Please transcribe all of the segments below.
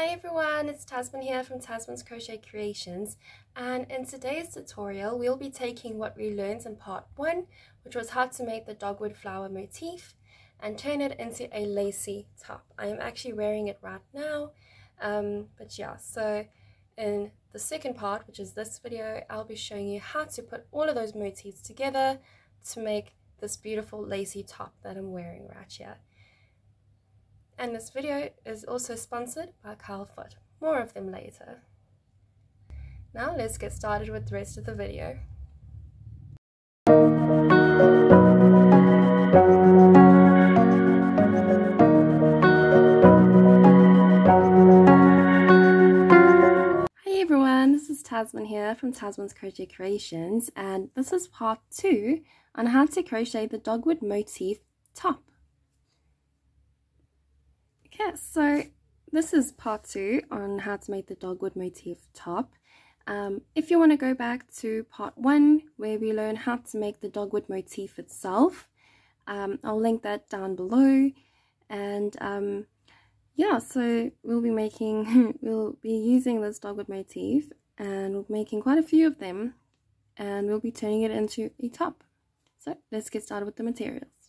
Hi everyone, it's Tasmin here from Tasmin's Crochet Creations and in today's tutorial we'll be taking what we learned in part 1 which was how to make the dogwood flower motif and turn it into a lacy top. I am actually wearing it right now um, but yeah so in the second part which is this video I'll be showing you how to put all of those motifs together to make this beautiful lacy top that I'm wearing right here. And this video is also sponsored by Kaalfoot. More of them later. Now let's get started with the rest of the video. Hey everyone, this is Tasmin here from Tasmin's Crochet Creations and this is part 2 on how to crochet the dogwood motif top. Okay, so this is part two on how to make the dogwood motif top. Um, if you want to go back to part one where we learn how to make the dogwood motif itself, um, I'll link that down below. And um, yeah, so we'll be making, we'll be using this dogwood motif and we'll be making quite a few of them and we'll be turning it into a top. So let's get started with the materials.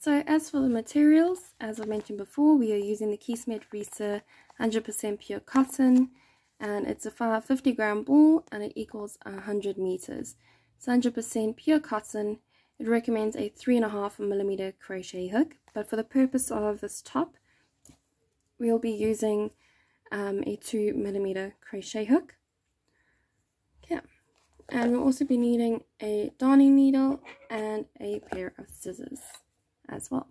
So as for the materials, as I mentioned before, we are using the Kismet Raeesah 100% pure cotton and it's a 50 gram ball and it equals 100 meters. It's 100% pure cotton. It recommends a 3.5 millimeter crochet hook, but for the purpose of this top, we'll be using um, a 2 millimeter crochet hook. Okay, and we'll also be needing a darning needle and a pair of scissors as well.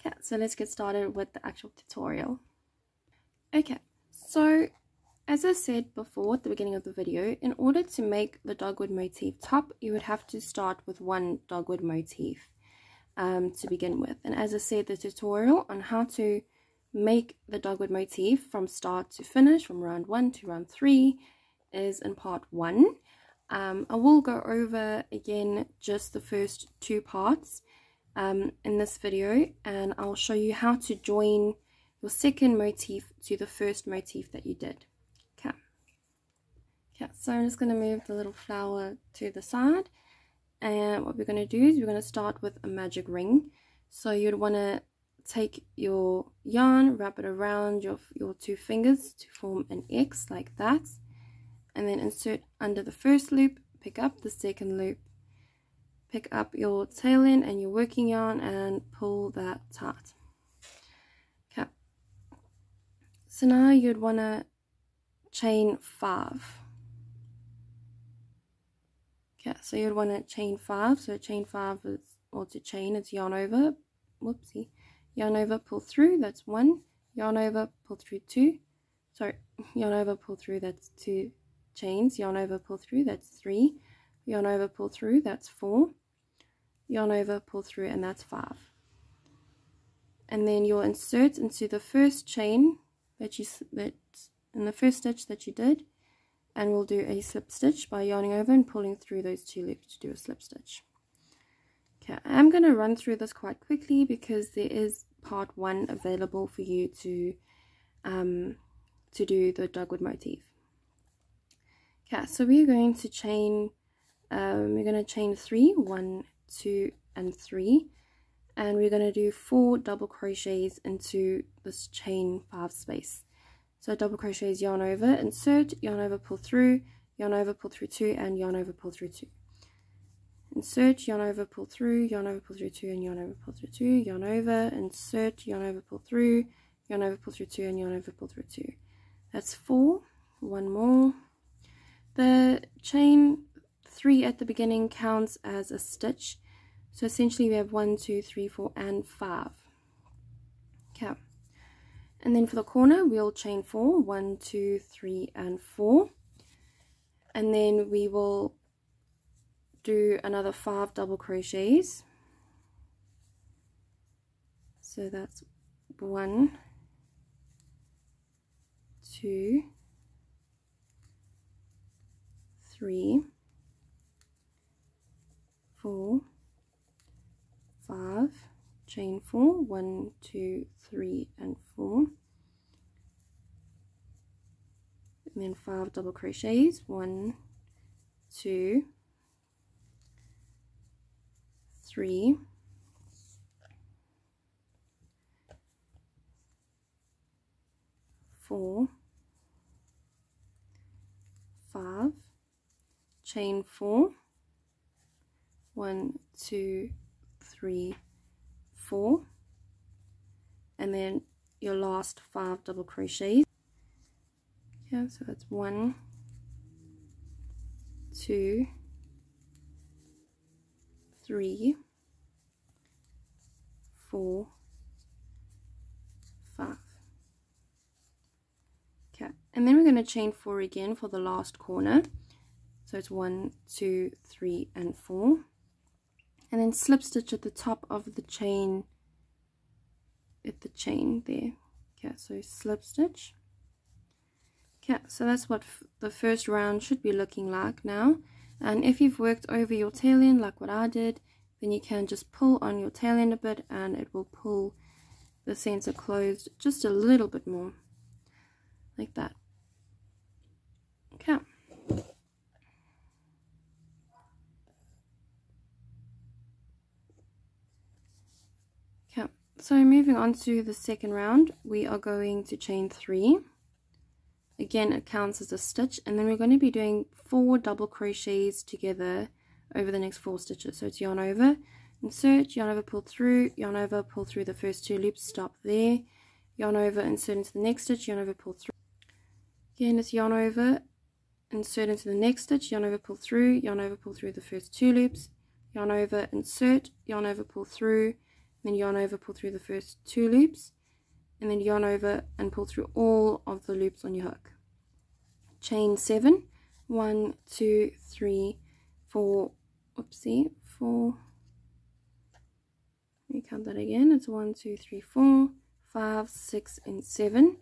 Okay, so let's get started with the actual tutorial. Okay, so as I said before at the beginning of the video, in order to make the dogwood motif top, you would have to start with one dogwood motif um, to begin with. And as I said, the tutorial on how to make the dogwood motif from start to finish, from round one to round three, is in part one. Um, I will go over again just the first two parts um, in this video and I'll show you how to join your second motif to the first motif that you did. Okay. Okay, so I'm just going to move the little flower to the side and what we're going to do is we're going to start with a magic ring. So you'd want to take your yarn, wrap it around your, your two fingers to form an X like that and then insert under the first loop, pick up the second loop pick up your tail end and your working yarn and pull that tight. Okay. So now you'd want to chain five. Okay, so you'd want to chain five. So chain five is, or to chain, it's yarn over, whoopsie, yarn over, pull through, that's one, yarn over, pull through two, sorry, yarn over, pull through, that's two chains, yarn over, pull through, that's three, yarn over, pull through, that's four, yarn over, pull through, and that's five. And then you'll insert into the first chain that you that in the first stitch that you did, and we'll do a slip stitch by yarning over and pulling through those two loops to do a slip stitch. Okay, I'm going to run through this quite quickly because there is part one available for you to um, to do the dogwood motif. Okay, so we're going to chain, um, we're going to chain three, one, two and three and we're going to do four double crochets into this chain five space so double crochets yarn over insert yarn over pull through yarn over pull through two and yarn over pull through two insert yarn over pull through yarn over pull through two and yarn over pull through two yarn over insert yarn over pull through yarn over pull through two and yarn over pull through two that's four one more the chain three at the beginning counts as a stitch so essentially we have one two three four and five. Okay. And then for the corner we'll chain four. four one two three and four. And then we will do another five double crochets. So that's one two three four five chain four one two three and four. And then five double crochets one two three. Four. Five. Chain four. One two three four and then your last five double crochets. Yeah so that's one two three four five. Okay and then we're going to chain four again for the last corner. So it's one two three and four and then slip stitch at the top of the chain at the chain there. Okay so slip stitch okay so that's what the first round should be looking like now. And if you've worked over your tail end like what I did then you can just pull on your tail end a bit and it will pull the center closed just a little bit more like that. Okay So moving on to the second round, we are going to chain three. Again, it counts as a stitch, and then we're going to be doing four double crochets together over the next four stitches. So it's yarn over, insert, yarn over, pull through, yarn over, pull through the first two loops, stop there, yarn over, insert into the next stitch, yarn over, pull through. Again, it's yarn over, insert into the next stitch, yarn over, pull through, yarn over, pull through the first two loops, yarn over, insert, yarn over, pull through, then yarn over pull through the first two loops. And then yarn over and pull through all of the loops on your hook. Chain seven. One two three four. Oopsie four. Let me count that again. It's one two three four five six and seven.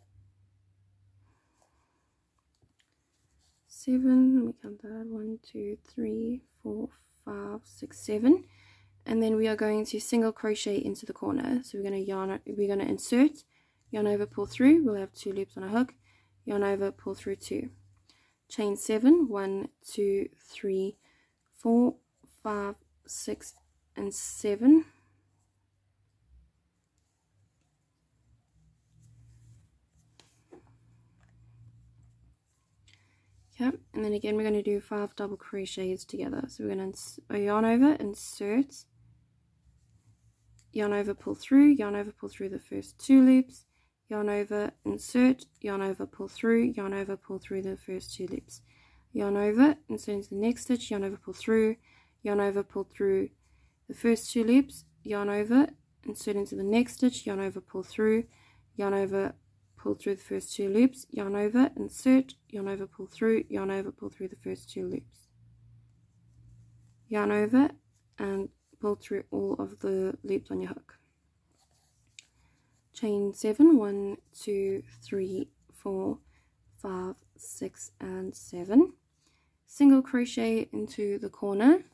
Seven. Let me count that. One two three four five six seven and then we are going to single crochet into the corner. So we're going to yarn we're going to insert yarn over pull through. We'll have two loops on a hook. Yarn over pull through two. Chain seven one two three four five six and seven. Okay, and then again we're going to do five double crochets together. So we're going to yarn over, insert, yarn over pull through yarn over pull through the first two loops yarn over insert yarn over pull through yarn over pull through the first two loops yarn over insert into the next stitch yarn over pull through yarn over pull through the first two loops yarn over insert into the next stitch yarn over pull through yarn over pull through the first two loops yarn over insert yarn over pull through yarn over pull through the first two loops yarn over and pull through all of the loops on your hook. Chain seven one two three four five six and seven. Single crochet into the corner.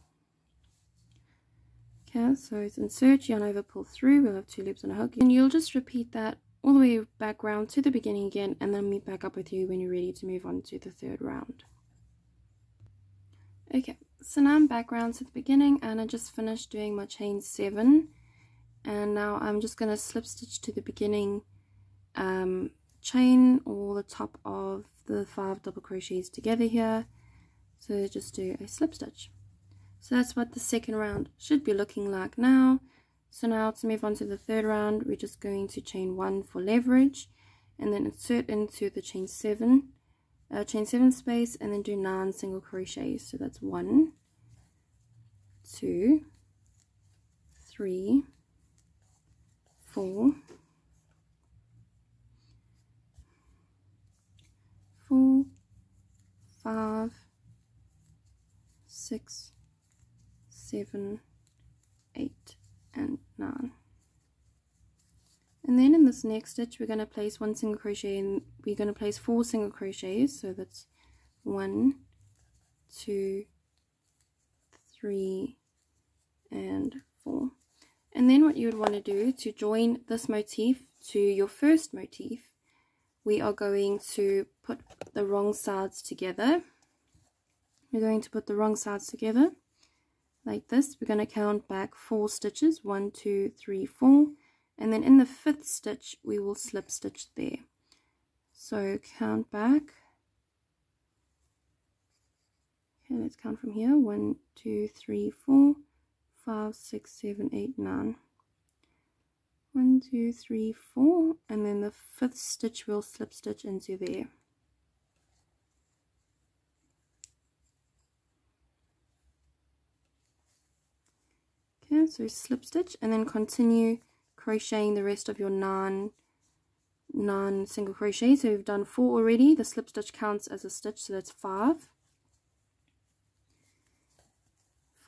Okay so it's insert yarn over pull through. We'll have two loops on a hook. And you'll just repeat that all the way back round to the beginning again and then meet back up with you when you're ready to move on to the third round. Okay so now I'm back around to the beginning and I just finished doing my chain 7 and now I'm just going to slip stitch to the beginning um, chain or the top of the 5 double crochets together here. So just do a slip stitch. So that's what the second round should be looking like now. So now to move on to the third round we're just going to chain 1 for leverage and then insert into the chain 7 uh, chain 7 space and then do 9 single crochets so that's 1 2 3 4 4 5 6 7 8 and 9 and then in this next stitch we're going to place one single crochet and we're going to place four single crochets so that's one two three and four and then what you would want to do to join this motif to your first motif we are going to put the wrong sides together. We're going to put the wrong sides together like this. We're going to count back four stitches, one, two, three, four, and then in the fifth stitch we will slip stitch there. So count back. Okay, let's count from here. One, two, three, four, five, six, seven, eight, nine. One, two, three, four, and then the fifth stitch we'll slip stitch into there. Okay, so slip stitch and then continue crocheting the rest of your nine nine single crochet so we've done four already. The slip stitch counts as a stitch so that's five.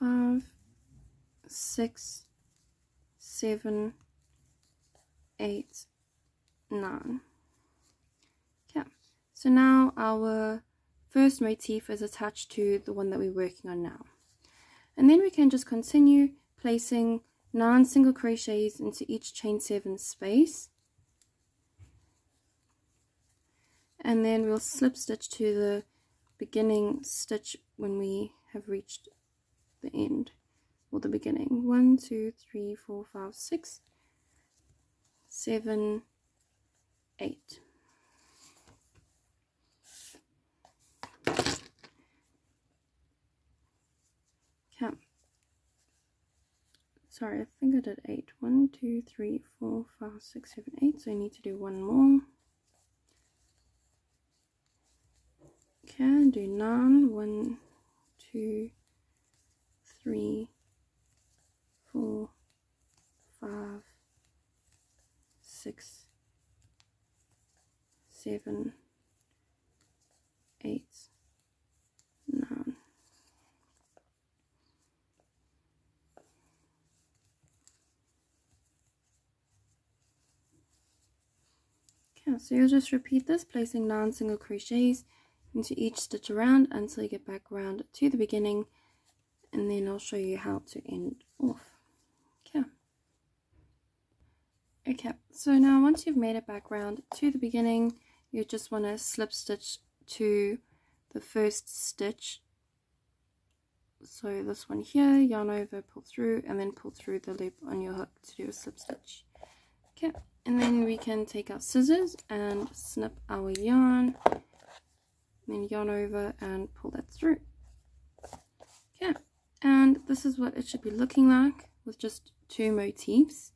Five six seven eight nine. Okay. So now our first motif is attached to the one that we're working on now. And then we can just continue placing nine single crochets into each chain seven space. And then we'll slip stitch to the beginning stitch when we have reached the end or the beginning. One two three four five six seven eight okay sorry, I think I did eight. One, two, three, four, five, six, seven, eight. So I need to do one more. Okay, do nine. One, two, three, four, five, six, seven, eight, nine. Okay, so you'll just repeat this, placing 9 single crochets into each stitch around until you get back around to the beginning and then I'll show you how to end off. Okay. Okay, so now once you've made it back round to the beginning, you just want to slip stitch to the first stitch. So this one here, yarn over, pull through, and then pull through the loop on your hook to do a slip stitch. Okay, and then we can take our scissors and snip our yarn then yarn over and pull that through. Yeah and this is what it should be looking like with just two motifs.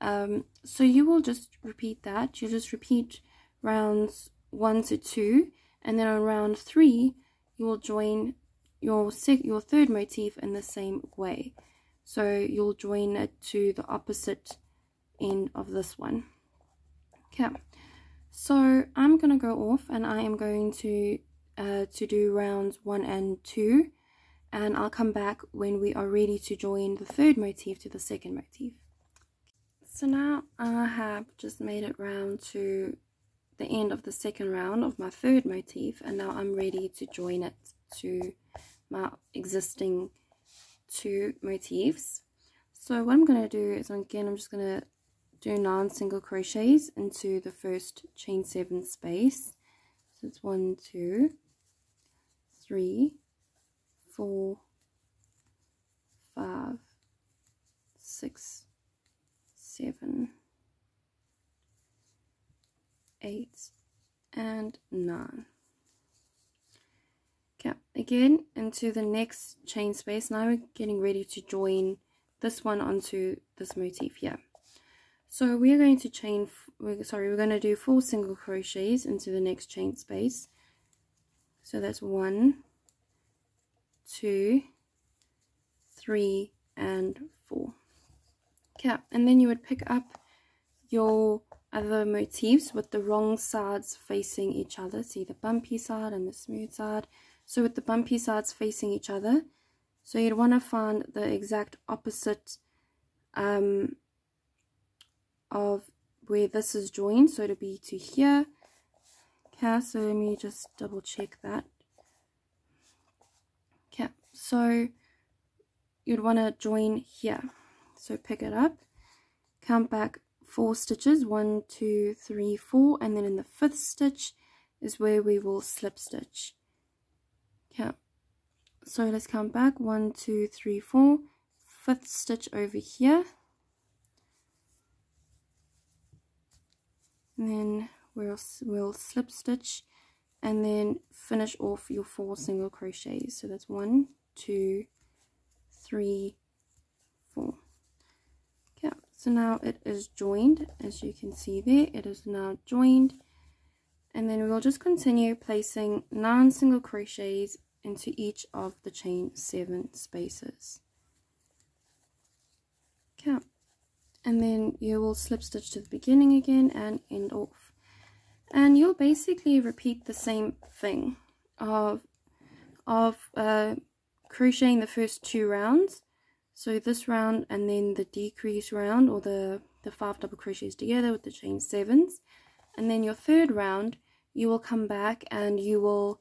Um, so you will just repeat that. You just repeat rounds one to two and then on round three you will join your your third motif in the same way. So you'll join it to the opposite end of this one. Okay. So i'm gonna go off and i am going to uh, to do rounds one and two and i'll come back when we are ready to join the third motif to the second motif. So now i have just made it round to the end of the second round of my third motif and now i'm ready to join it to my existing two motifs. So what i'm going to do is again i'm just going to do nine single crochets into the first chain seven space. So it's one two three four five six seven eight and nine. Okay again into the next chain space. Now we're getting ready to join this one onto this motif here so we're going to chain, we're, sorry, we're going to do four single crochets into the next chain space. So that's one, two, three, and four. Okay, and then you would pick up your other motifs with the wrong sides facing each other. See the bumpy side and the smooth side. So with the bumpy sides facing each other, so you'd want to find the exact opposite um, of where this is joined so it'll be to here okay so let me just double check that okay so you'd want to join here so pick it up count back four stitches one two three four and then in the fifth stitch is where we will slip stitch. Okay, so let's count back one, two, three, four, fifth stitch over here. And then we'll, we'll slip stitch and then finish off your four single crochets. So that's one, two, three, four. Okay, so now it is joined as you can see there it is now joined and then we'll just continue placing nine single crochets into each of the chain seven spaces okay and then you will slip stitch to the beginning again and end off. And you'll basically repeat the same thing of of uh, crocheting the first two rounds. So this round and then the decrease round or the the five double crochets together with the chain sevens. And then your third round you will come back and you will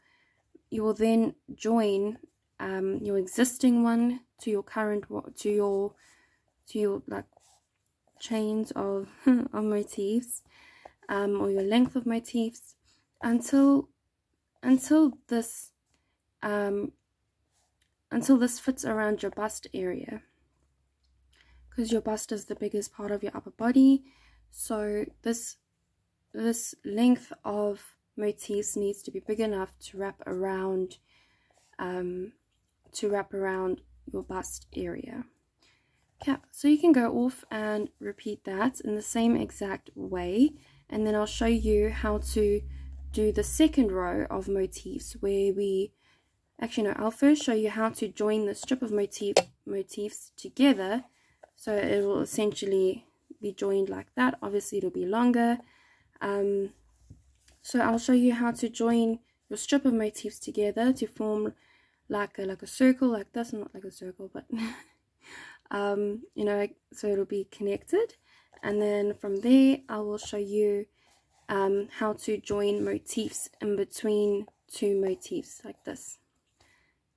you will then join um, your existing one to your current to your to your like chains of of motifs um, or your length of motifs until until this um, until this fits around your bust area. Because your bust is the biggest part of your upper body. So this this length of motifs needs to be big enough to wrap around um, to wrap around your bust area okay so you can go off and repeat that in the same exact way and then I'll show you how to do the second row of motifs where we actually no I'll first show you how to join the strip of motif motifs together. So it will essentially be joined like that. Obviously it'll be longer. Um, so I'll show you how to join your strip of motifs together to form like a like a circle like this not like a circle but um, you know so it'll be connected. And then from there I will show you um, how to join motifs in between two motifs like this.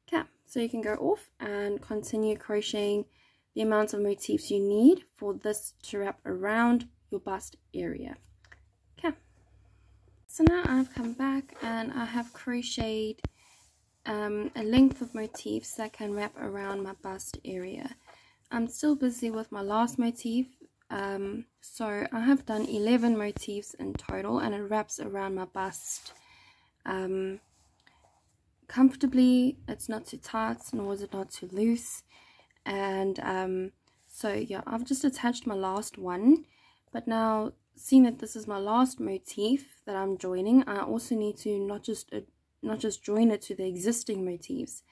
Okay so you can go off and continue crocheting the amount of motifs you need for this to wrap around your bust area. Okay. So now I've come back and I have crocheted um, a length of motifs that can wrap around my bust area I'm still busy with my last motif um, so I have done 11 motifs in total and it wraps around my bust um, comfortably. It's not too tight nor is it not too loose. And um, so yeah, I've just attached my last one. But now seeing that this is my last motif that I'm joining, I also need to not just uh, not just join it to the existing motifs,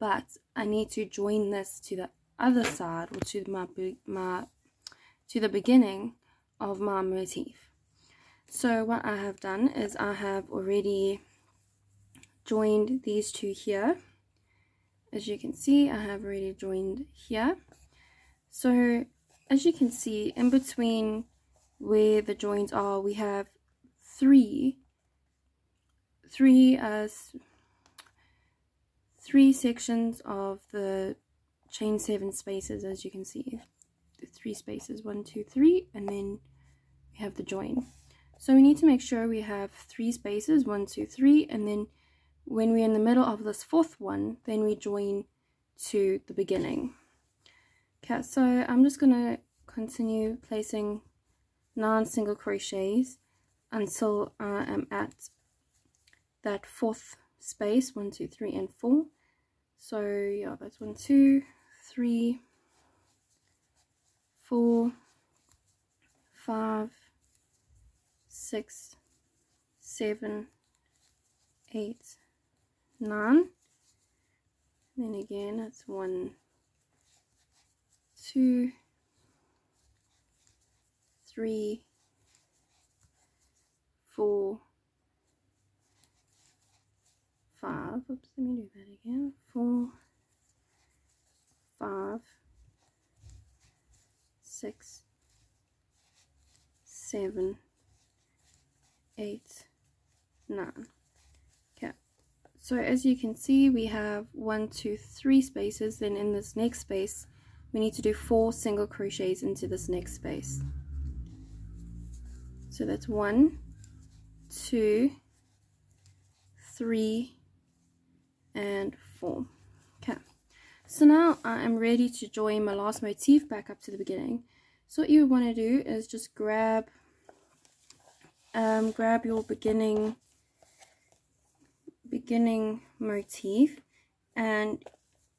but I need to join this to the other side or to my my to the beginning of my motif. So what I have done is I have already joined these two here. As you can see, I have already joined here. So as you can see, in between where the joins are, we have three, three, uh, three sections of the chain seven spaces, as you can see. The three spaces one two three and then we have the join. So we need to make sure we have three spaces one two three and then when we're in the middle of this fourth one then we join to the beginning. Okay so I'm just gonna continue placing nine single crochets until I am at that fourth space one two three and four. So yeah that's one two three four, five, six, seven, eight, nine. Then again, that's one, two, three, four, five. Oops, let me do that again. Four, five, six, seven, eight, nine. Okay, so as you can see, we have one, two, three spaces. Then in this next space, we need to do four single crochets into this next space. So that's one, two, three and four okay so now I am ready to join my last motif back up to the beginning so what you want to do is just grab um, grab your beginning beginning motif and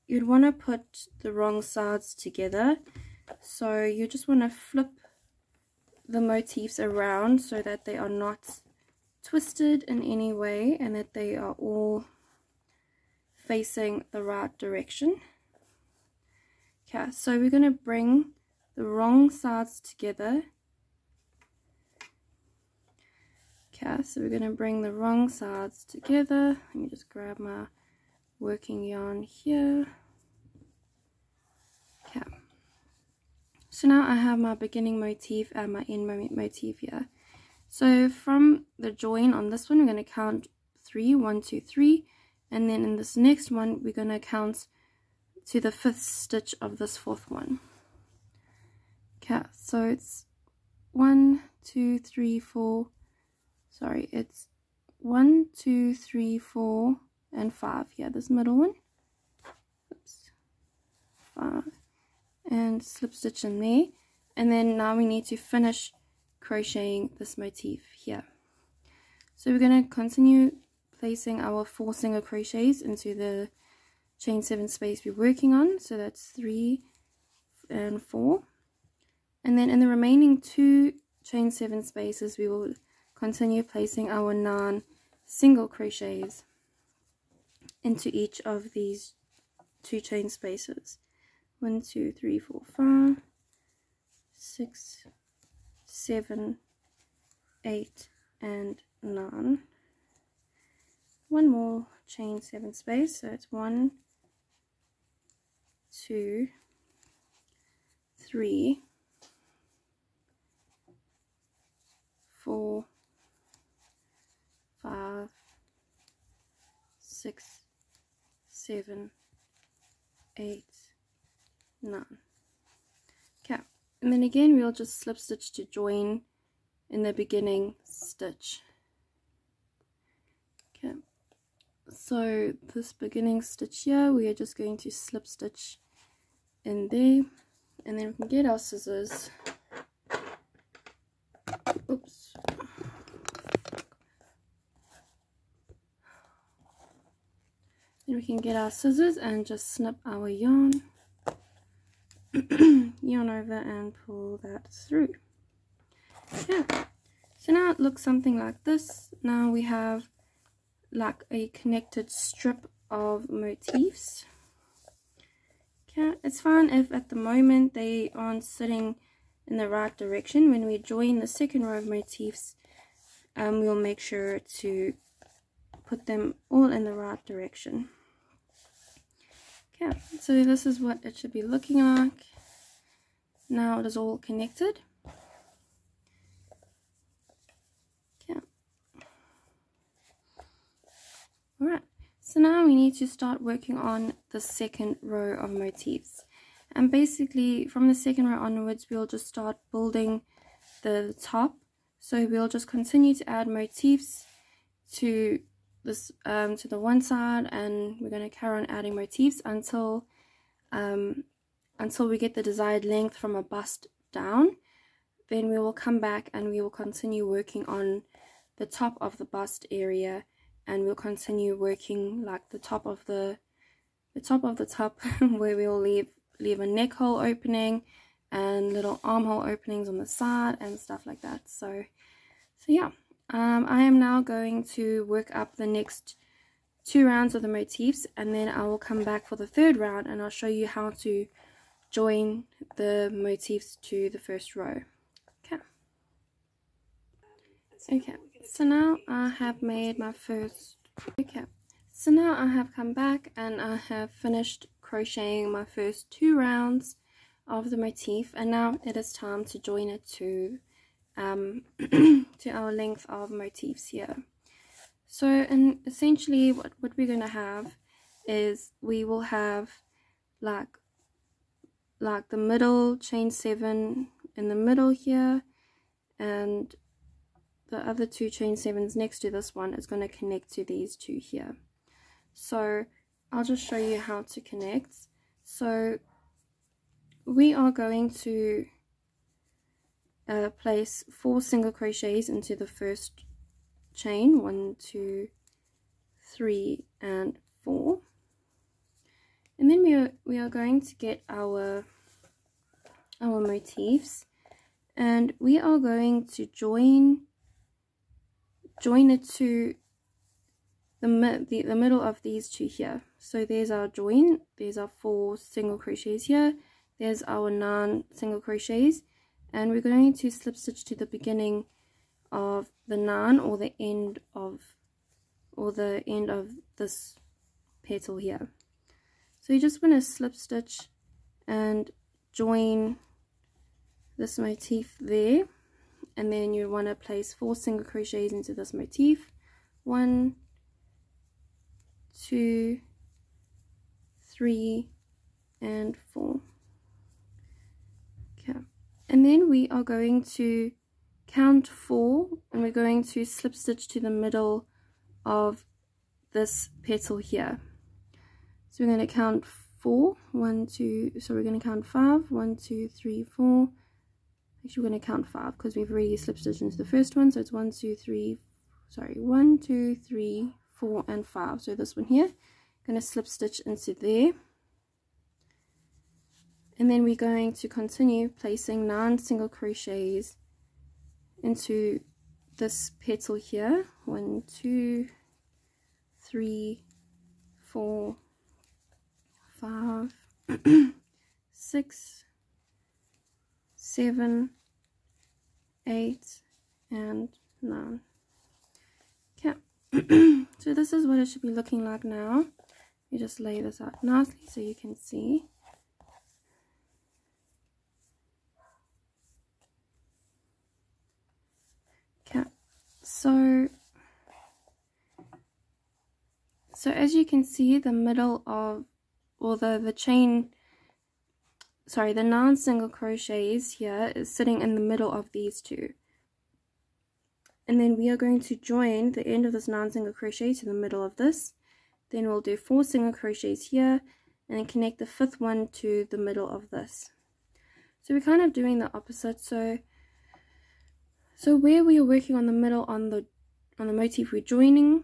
you'd want to put the wrong sides together so you just want to flip the motifs around so that they are not twisted in any way and that they are all facing the right direction. Okay, so we're going to bring the wrong sides together. Okay, so we're going to bring the wrong sides together. Let me just grab my working yarn here. Okay. So now I have my beginning motif and my end motif here. So from the join on this one, we're going to count three, one, two, three, and then in this next one, we're going to count to the fifth stitch of this fourth one. Okay, so it's one, two, three, four. Sorry, it's one, two, three, four, and five. Yeah, this middle one. Oops, five and slip stitch in there and then now we need to finish crocheting this motif here so we're going to continue placing our four single crochets into the chain seven space we're working on so that's three and four and then in the remaining two chain seven spaces we will continue placing our nine single crochets into each of these two chain spaces one, two, three, four, five, six, seven, eight, and nine. One more chain seven space, so it's one, two, three, four, five, six, seven, eight, none okay and then again we'll just slip stitch to join in the beginning stitch. Okay so this beginning stitch here we are just going to slip stitch in there and then we can get our scissors oops. Then we can get our scissors and just snip our yarn. Yarn over and pull that through. Yeah. So now it looks something like this. Now we have like a connected strip of motifs okay it's fine if at the moment they aren't sitting in the right direction when we join the second row of motifs um, we'll make sure to put them all in the right direction Okay, so this is what it should be looking like. Now it is all connected. Okay. Alright, so now we need to start working on the second row of motifs. And basically from the second row onwards, we'll just start building the top. So we'll just continue to add motifs to this um, to the one side and we're going to carry on adding motifs until um, until we get the desired length from a bust down then we will come back and we will continue working on the top of the bust area and we'll continue working like the top of the the top of the top where we'll leave leave a neck hole opening and little armhole openings on the side and stuff like that so so yeah um, I am now going to work up the next two rounds of the motifs and then I will come back for the third round and I'll show you how to join the motifs to the first row. Okay. Okay, so now I have made my first, okay, so now I have come back and I have finished crocheting my first two rounds of the motif and now it is time to join it to um, to our length of motifs here. So, and essentially what, what we're going to have is we will have like like the middle chain seven in the middle here and the other two chain sevens next to this one is going to connect to these two here. So I'll just show you how to connect. So we are going to uh, place four single crochets into the first chain one two three and four. And then we are we are going to get our our motifs. And we are going to join join it to the, the, the middle of these two here. So there's our join there's our four single crochets here there's our nine single crochets and we're going to slip stitch to the beginning of the nine or the end of or the end of this petal here. So you just want to slip stitch and join this motif there and then you want to place four single crochets into this motif. One two three and four. Okay. And then we are going to count four and we're going to slip stitch to the middle of this petal here. So we're going to count four. One two so we're going to count five. One two three four actually we're going to count five because we've already slip stitched into the first one. So it's one two three sorry one two three four and five. So this one here going to slip stitch into there. And then we're going to continue placing nine single crochets into this petal here. One two three four five six seven, eight, and nine. Okay, so this is what it should be looking like now. You just lay this out nicely so you can see. Okay, so so as you can see the middle of or the the chain sorry, the non-single crochets here is sitting in the middle of these two. And then we are going to join the end of this non-single crochet to the middle of this. Then we'll do four single crochets here and then connect the fifth one to the middle of this. So we're kind of doing the opposite. So so where we are working on the middle on the on the motif we're joining,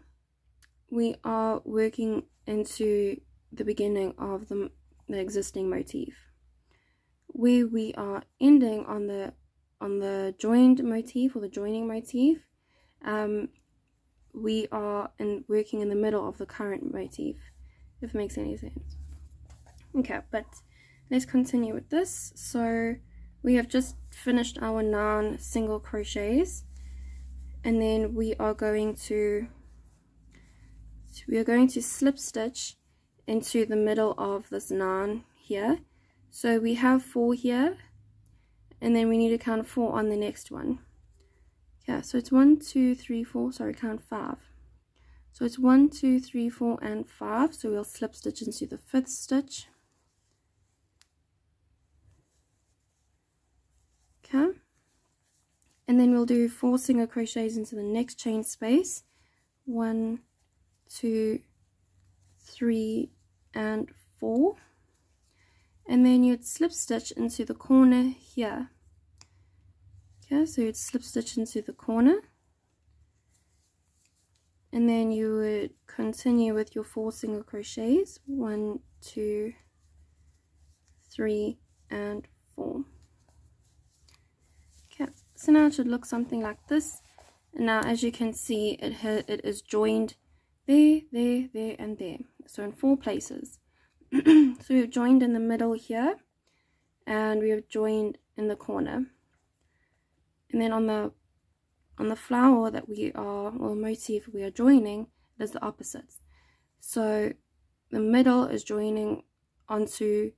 we are working into the beginning of the, the existing motif where we are ending on the on the joined motif or the joining motif. Um, we are in working in the middle of the current motif if it makes any sense. Okay but let's continue with this. So we have just finished our nine single crochets and then we are going to we are going to slip stitch into the middle of this nine here so we have four here, and then we need to count four on the next one. Yeah, so it's one, two, three, four, sorry, count five. So it's one, two, three, four, and five. So we'll slip stitch into the fifth stitch. Okay. And then we'll do four single crochets into the next chain space. One, two, three, and four and then you'd slip stitch into the corner here. Okay so you'd slip stitch into the corner. And then you would continue with your four single crochets. One two three and four. Okay so now it should look something like this. And now as you can see it it is joined there there there and there. So in four places so we've joined in the middle here and we have joined in the corner. And then on the on the flower that we are or motif we are joining it is the opposites. So the middle is joining onto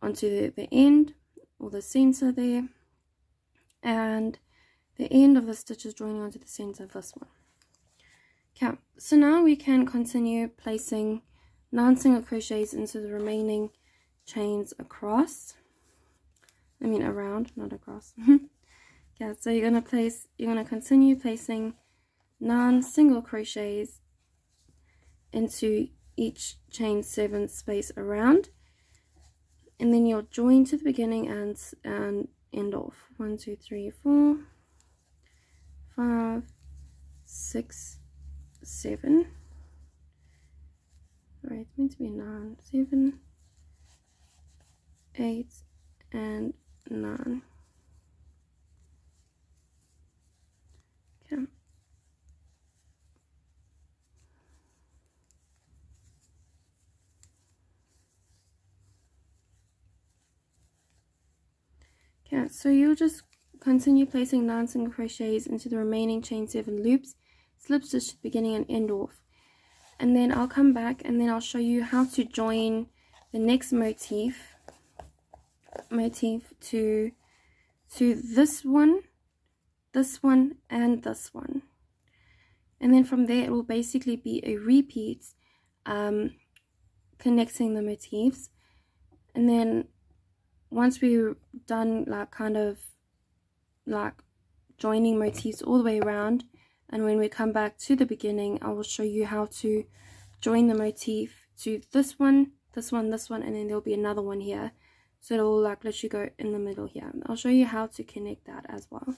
onto the, the end or the center there and the end of the stitch is joining onto the center of this one. Okay so now we can continue placing nine single crochets into the remaining chains across. I mean around not across. Okay, so you're gonna place you're gonna continue placing nine single crochets into each chain seven space around and then you'll join to the beginning and and end off. One two three four five six seven right it's meant to be nine. Seven eight and nine. Okay Okay, so you'll just continue placing 9 single crochets into the remaining chain 7 loops, slip stitch the beginning and end off. And then I'll come back and then I'll show you how to join the next motif motif to to this one, this one and this one. And then from there it will basically be a repeat um, connecting the motifs. And then once we're done like kind of like joining motifs all the way around and when we come back to the beginning I will show you how to join the motif to this one this one this one and then there'll be another one here. So it'll like let you go in the middle here. I'll show you how to connect that as well.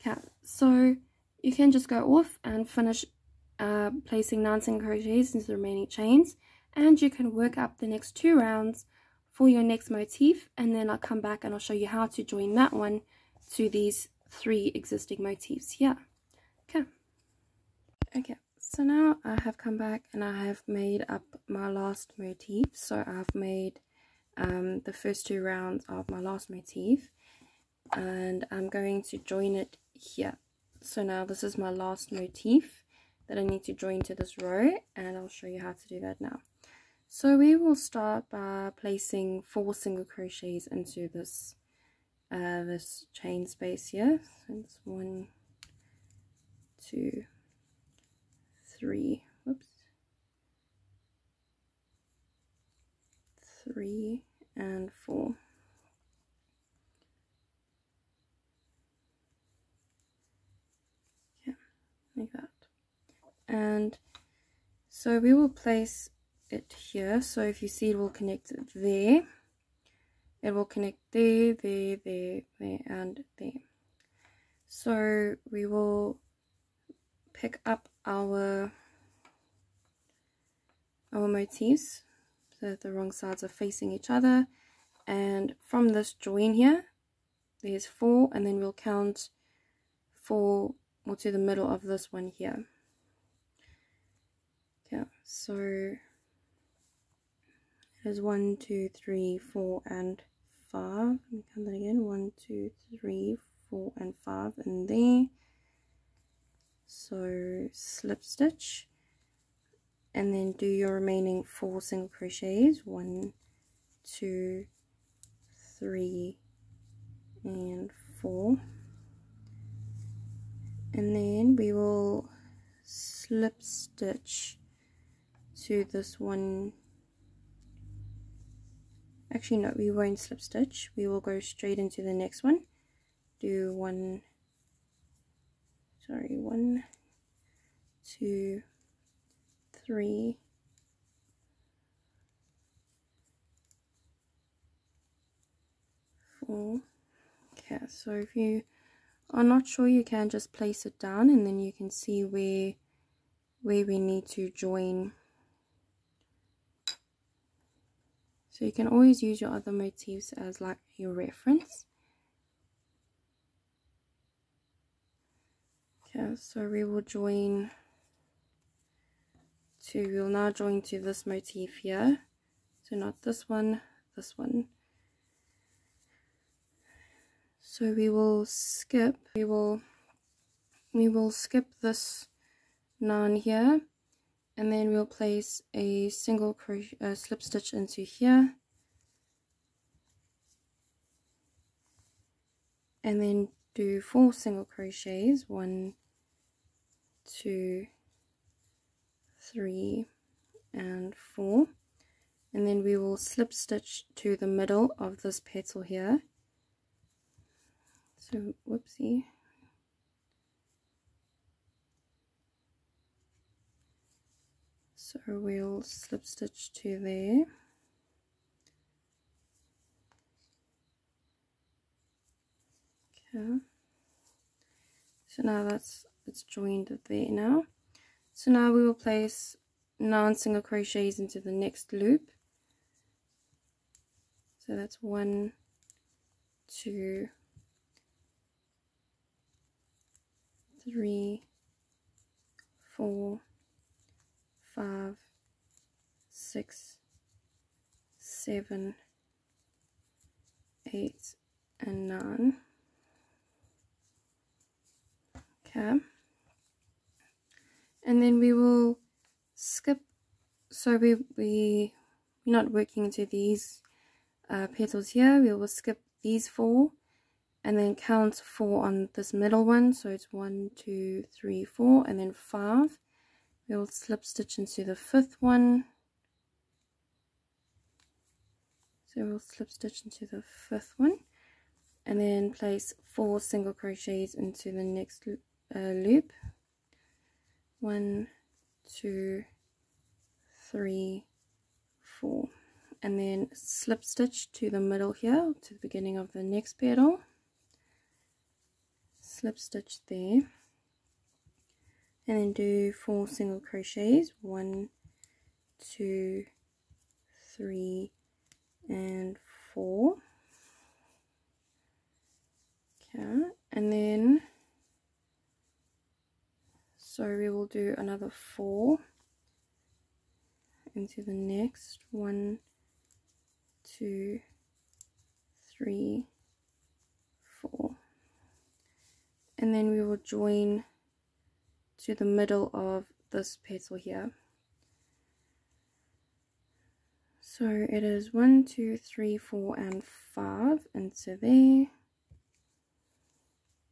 Okay so you can just go off and finish uh, placing nine single crochets into the remaining chains. And you can work up the next two rounds for your next motif. And then I'll come back and I'll show you how to join that one to these three existing motifs here. Okay. So now I have come back and I have made up my last motif. So I've made um, the first two rounds of my last motif and I'm going to join it here. So now this is my last motif that I need to join to this row and I'll show you how to do that now. So we will start by placing four single crochets into this uh, this chain space here. So it's one, two, three, whoops, three and four. Yeah, like that. And so we will place it here. So if you see it will connect there. It will connect there there there there and there. So we will pick up our our motifs so that the wrong sides are facing each other and from this join here there's four and then we'll count four more to the middle of this one here yeah so there's one, two, three, four, and five. Let me count that again. One, two, three, four, and five in there. So slip stitch, and then do your remaining four single crochets. One, two, three, and four. And then we will slip stitch to this one actually no we won't slip stitch we will go straight into the next one do one sorry one two three. Four. Okay so if you are not sure you can just place it down and then you can see where where we need to join. So you can always use your other motifs as like your reference. Okay, so we will join to, we'll now join to this motif here. So not this one, this one. So we will skip, we will, we will skip this nine here and then we'll place a single crochet uh, slip stitch into here and then do four single crochets one two three and four. And then we will slip stitch to the middle of this petal here. So whoopsie. So we'll slip stitch to there. Okay. So now that's it's joined there now. So now we will place nine single crochets into the next loop. So that's one two three four five six seven eight and nine. Okay and then we will skip so we we we're not working into these uh, petals here. We will skip these four and then count four on this middle one. So it's one two three four and then five. We'll slip stitch into the fifth one. So we'll slip stitch into the fifth one and then place four single crochets into the next uh, loop one two three four. And then slip stitch to the middle here to the beginning of the next petal slip stitch there. And then do four single crochets. One two three and four. Okay. And then so we will do another four into the next. One two three four. And then we will join to the middle of this petal here. So it is one two three four and five into there.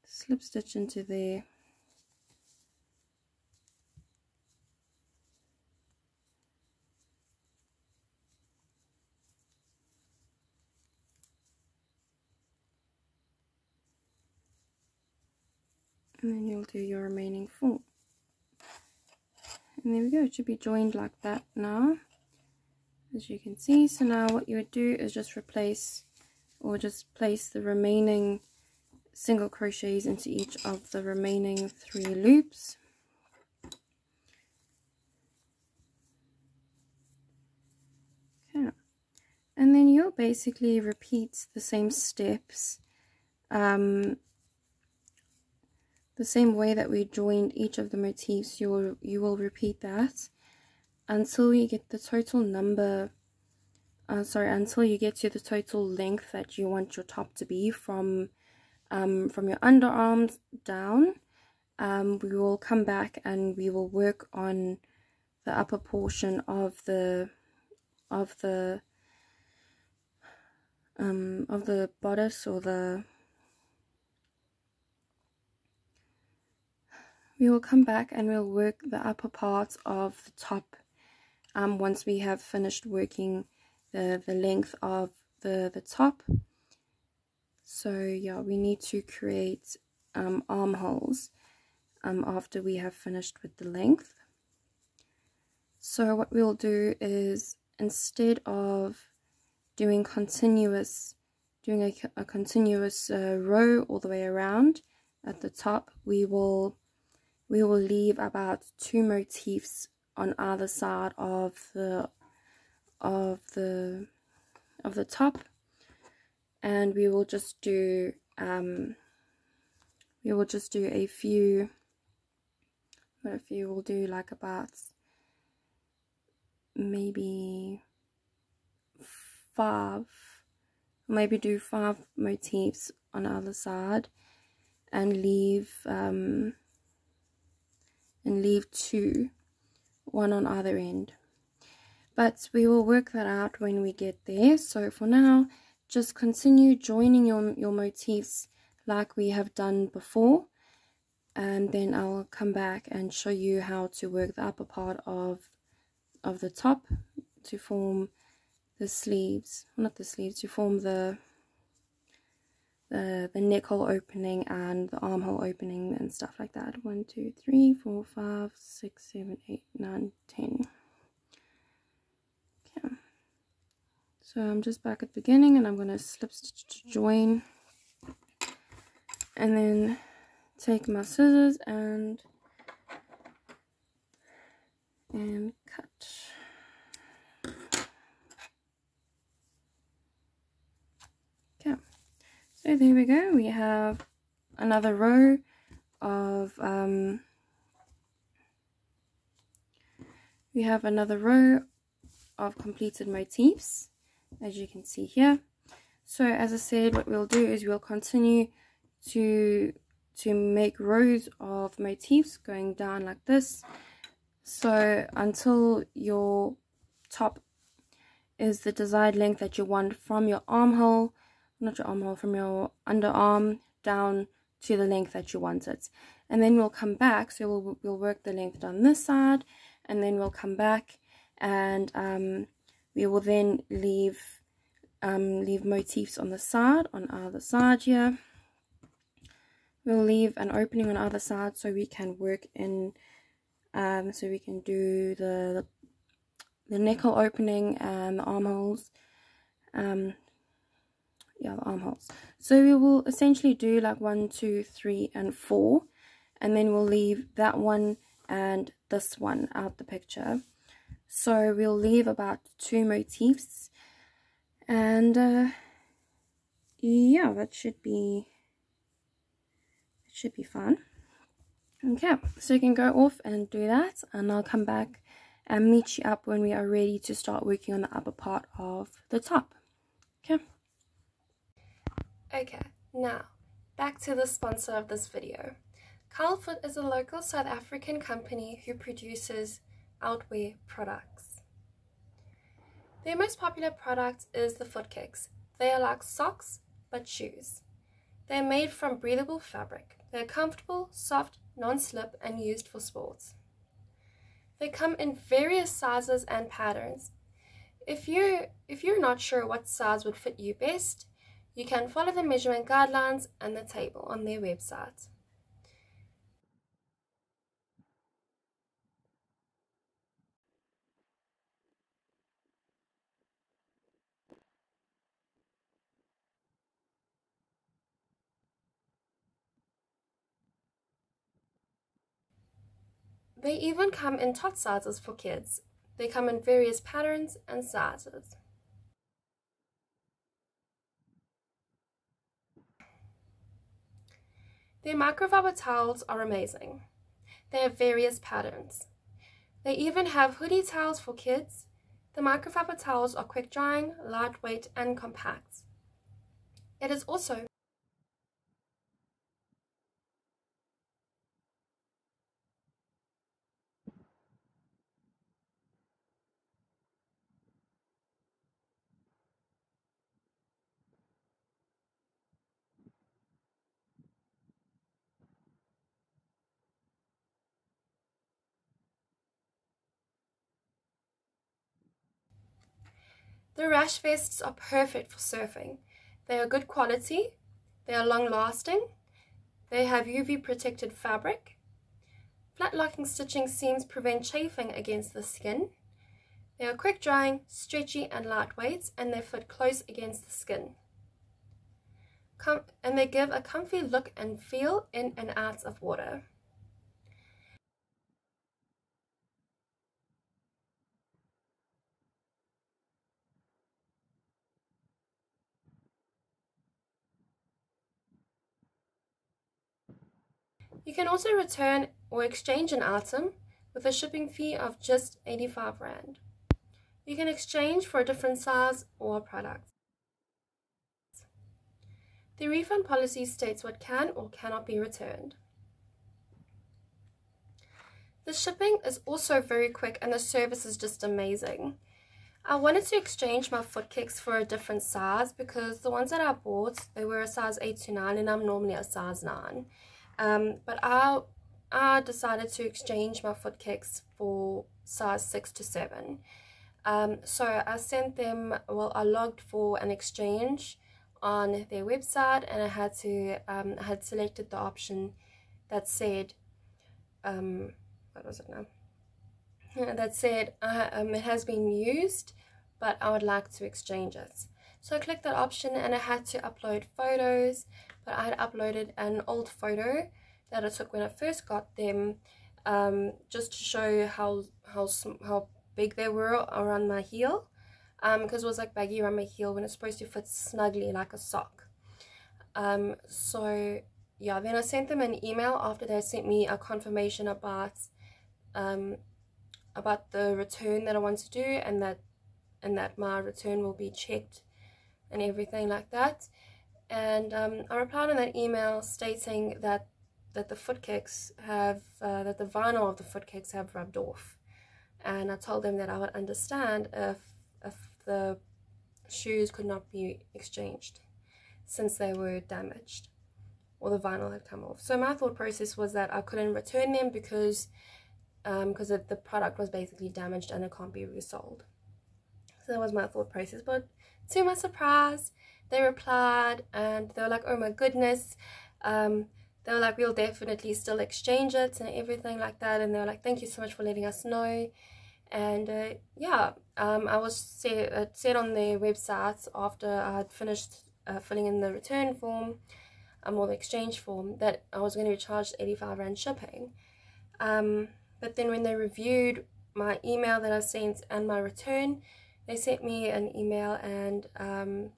Slip stitch into there and then you'll do your remaining four. And there we go it should be joined like that now. As you can see so now what you would do is just replace or just place the remaining single crochets into each of the remaining three loops. Okay. And then you'll basically repeat the same steps um, the same way that we joined each of the motifs you will you will repeat that. Until you get the total number uh, sorry until you get to the total length that you want your top to be from um, from your underarms down um, we will come back and we will work on the upper portion of the of the um, of the bodice or the we will come back and we'll work the upper part of the top um, once we have finished working the, the length of the, the top. So yeah, we need to create um, armholes um, after we have finished with the length. So what we'll do is instead of doing continuous, doing a, a continuous uh, row all the way around at the top, we will we will leave about two motifs on either side of the of the of the top. And we will just do um we will just do a few what if you will do like about maybe five maybe do five motifs on either side and leave um and leave two, one on either end. But we will work that out when we get there. So for now, just continue joining your, your motifs like we have done before. And then I'll come back and show you how to work the upper part of, of the top to form the sleeves. Not the sleeves, to form the the, the neck hole opening and the armhole opening and stuff like that. One, two, three, four, five, six, seven, eight, nine, ten. Okay. So I'm just back at the beginning and I'm going to slip stitch to join. And then take my scissors and and cut. So there we go. We have another row of um, we have another row of completed motifs as you can see here. So as I said, what we'll do is we'll continue to to make rows of motifs going down like this. So until your top is the desired length that you want from your armhole not your armhole, from your underarm down to the length that you want it. And then we'll come back, so we'll, we'll work the length on this side, and then we'll come back and um, we will then leave um, leave motifs on the side, on either side here. We'll leave an opening on either side so we can work in, um, so we can do the, the, the neck opening and the armholes. Um, yeah the armholes so we will essentially do like one two three and four and then we'll leave that one and this one out the picture. So we'll leave about two motifs and uh, yeah that should be it should be fun okay so you can go off and do that and I'll come back and meet you up when we are ready to start working on the upper part of the top. Okay Okay, now back to the sponsor of this video. Kaalfoot is a local South African company who produces outwear products. Their most popular product is the foot kicks. They are like socks but shoes. They're made from breathable fabric. They're comfortable, soft, non-slip and used for sports. They come in various sizes and patterns. If you if you're not sure what size would fit you best, you can follow the measurement guidelines and the table on their website. They even come in tot sizes for kids. They come in various patterns and sizes. Their microfiber towels are amazing. They have various patterns. They even have hoodie towels for kids. The microfiber towels are quick drying, lightweight and compact. It is also The rash vests are perfect for surfing. They are good quality, they are long lasting, they have UV protected fabric. Flat locking stitching seams prevent chafing against the skin. They are quick drying, stretchy and lightweight and they fit close against the skin. Com and they give a comfy look and feel in and out of water. You can also return or exchange an item with a shipping fee of just 85 Rand. You can exchange for a different size or product. The refund policy states what can or cannot be returned. The shipping is also very quick and the service is just amazing. I wanted to exchange my foot kicks for a different size because the ones that I bought, they were a size 8 to 9 and I'm normally a size 9. Um, but I, I decided to exchange my foot kicks for size 6 to 7. Um, so I sent them, well, I logged for an exchange on their website and I had to um, I had selected the option that said um, what was it now that said um, it has been used but I would like to exchange it so I clicked that option and I had to upload photos but I had uploaded an old photo that I took when I first got them um, just to show how how how big they were around my heel because um, it was like baggy around my heel when it's supposed to fit snugly like a sock. Um, so yeah then I sent them an email after they sent me a confirmation about um, about the return that I want to do and that and that my return will be checked and everything like that and um, I replied on that email stating that that the foot kicks have uh, that the vinyl of the foot kicks have rubbed off. And I told them that I would understand if if the shoes could not be exchanged since they were damaged or the vinyl had come off. So my thought process was that I couldn't return them because because um, the product was basically damaged and it can't be resold. So that was my thought process but to my surprise they replied and they were like oh my goodness. Um, they were like we'll definitely still exchange it and everything like that and they were like thank you so much for letting us know. And uh, yeah um, I was say, uh, said on their website after I had finished uh, filling in the return form um, or the exchange form that I was going to be charged 85 rand shipping. Um, but then when they reviewed my email that I sent and my return they sent me an email and um,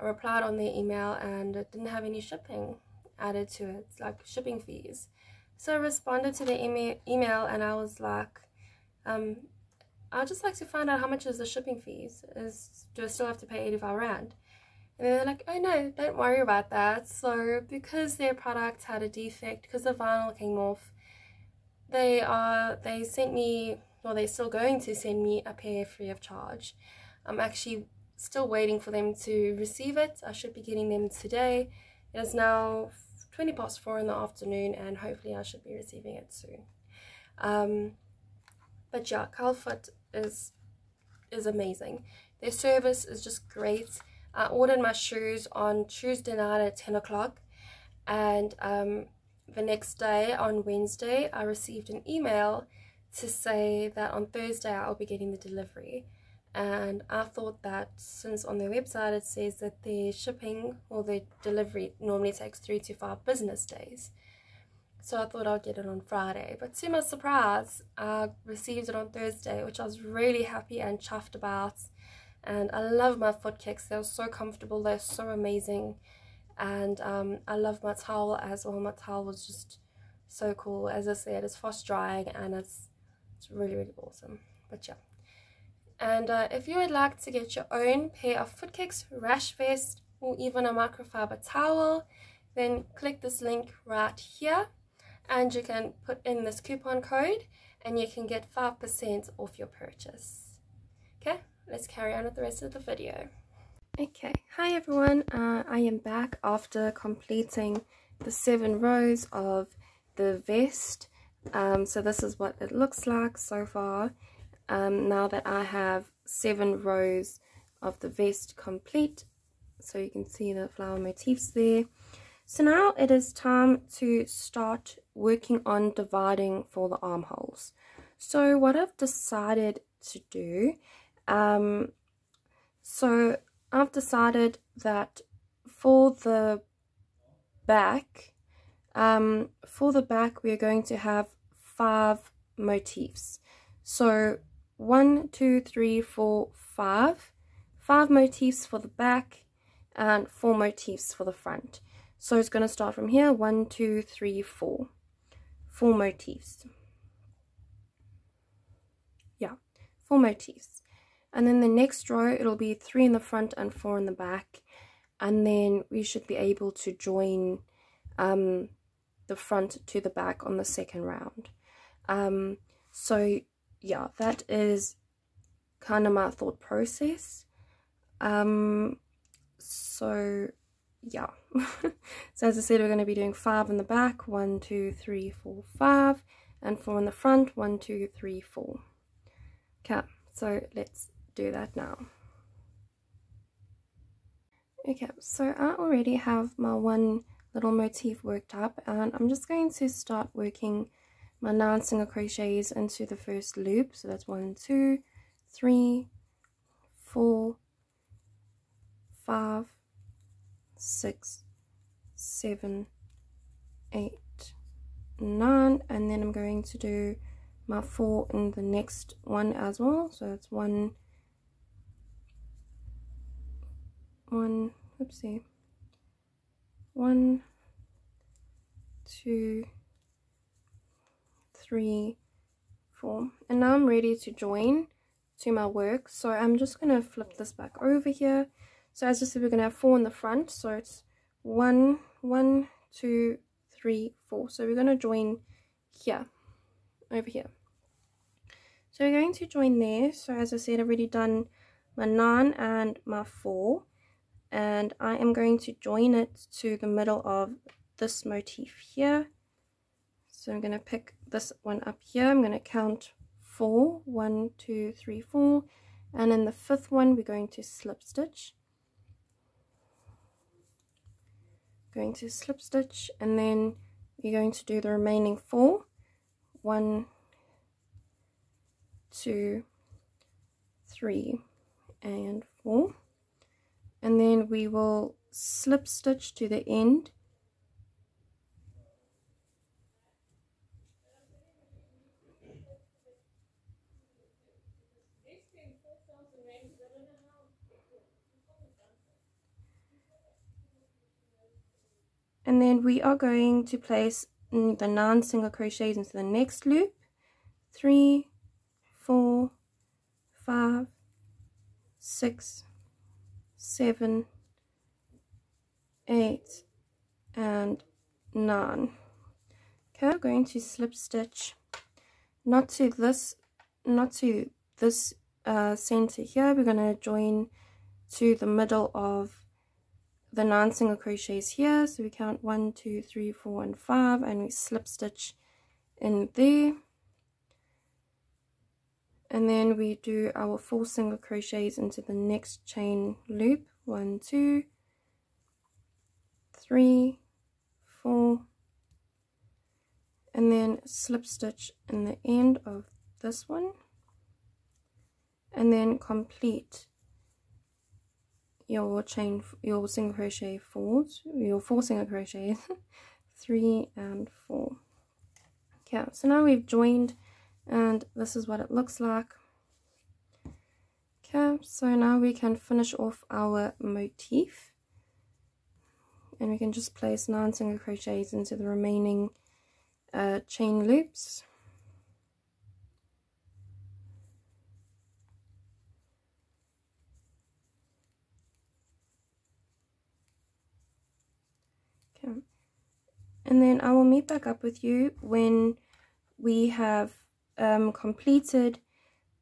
I replied on their email and it didn't have any shipping added to it, like shipping fees. So I responded to the email and I was like, um, I'd just like to find out how much is the shipping fees. Is do I still have to pay 85 rand? And they're like, oh no, don't worry about that. So because their product had a defect, because the vinyl came off, they are they sent me well they're still going to send me a pair free of charge. I'm actually still waiting for them to receive it. I should be getting them today. It is now 20 past 4 in the afternoon and hopefully I should be receiving it soon. Um, but yeah, Kaalfoot is is amazing. Their service is just great. I ordered my shoes on Tuesday night at 10 o'clock and um, the next day on Wednesday I received an email to say that on Thursday I'll be getting the delivery and I thought that since on their website it says that their shipping or their delivery normally takes three to five business days. So I thought I'd get it on Friday. But to my surprise I received it on Thursday which I was really happy and chuffed about. And I love my foot kicks. They're so comfortable. They're so amazing. And um, I love my towel as well. My towel was just so cool. As I said it's fast drying and it's it's really really awesome. But yeah and uh, if you would like to get your own pair of foot kicks, rash vest, or even a microfiber towel, then click this link right here and you can put in this coupon code and you can get 5% off your purchase. Okay, let's carry on with the rest of the video. Okay, hi everyone, uh, I am back after completing the seven rows of the vest. Um, so this is what it looks like so far um, now that I have seven rows of the vest complete so you can see the flower motifs there. So now it is time to start working on dividing for the armholes. So what I've decided to do um, so I've decided that for the back um, for the back we're going to have five motifs. So one, two, three, four, five. Five motifs for the back and four motifs for the front. So it's going to start from here. One, two, three, four. Four motifs. Yeah, four motifs. And then the next row, it'll be three in the front and four in the back. And then we should be able to join um, the front to the back on the second round. Um, so yeah, that is kind of my thought process. Um, so yeah. so as I said, we're going to be doing five in the back, one, two, three, four, five, and four in the front, one, two, three, four. Okay, so let's do that now. Okay, so I already have my one little motif worked up and I'm just going to start working my nine single crochets into the first loop. So that's one, two, three, four, five, six, seven, eight, nine, and then I'm going to do my four in the next one as well. So that's one, one, oopsie, one, two, three, four. And now I'm ready to join to my work. So I'm just going to flip this back over here. So as I said, we're going to have four in the front. So it's one, one, two, three, four. So we're going to join here, over here. So we're going to join there. So as I said, I've already done my nine and my four and I am going to join it to the middle of this motif here. So I'm going to pick this one up here. I'm going to count four, one, two, three, four, and in the fifth one we're going to slip stitch. Going to slip stitch and then you're going to do the remaining four. One, two, three, and four and then we will slip stitch to the end and then we are going to place the nine single crochets into the next loop three four five six seven, eight, and nine. Okay, I'm going to slip stitch not to this, not to this uh, center here. We're going to join to the middle of the nine single crochets here. So we count one, two, three, four, and five, and we slip stitch in there. And then we do our four single crochets into the next chain loop. One two three four. And then slip stitch in the end of this one. And then complete your chain your single crochet fours your four single crochets three and four. Okay so now we've joined and this is what it looks like. Okay so now we can finish off our motif. And we can just place nine single crochets into the remaining uh, chain loops okay and then I will meet back up with you when we have um, completed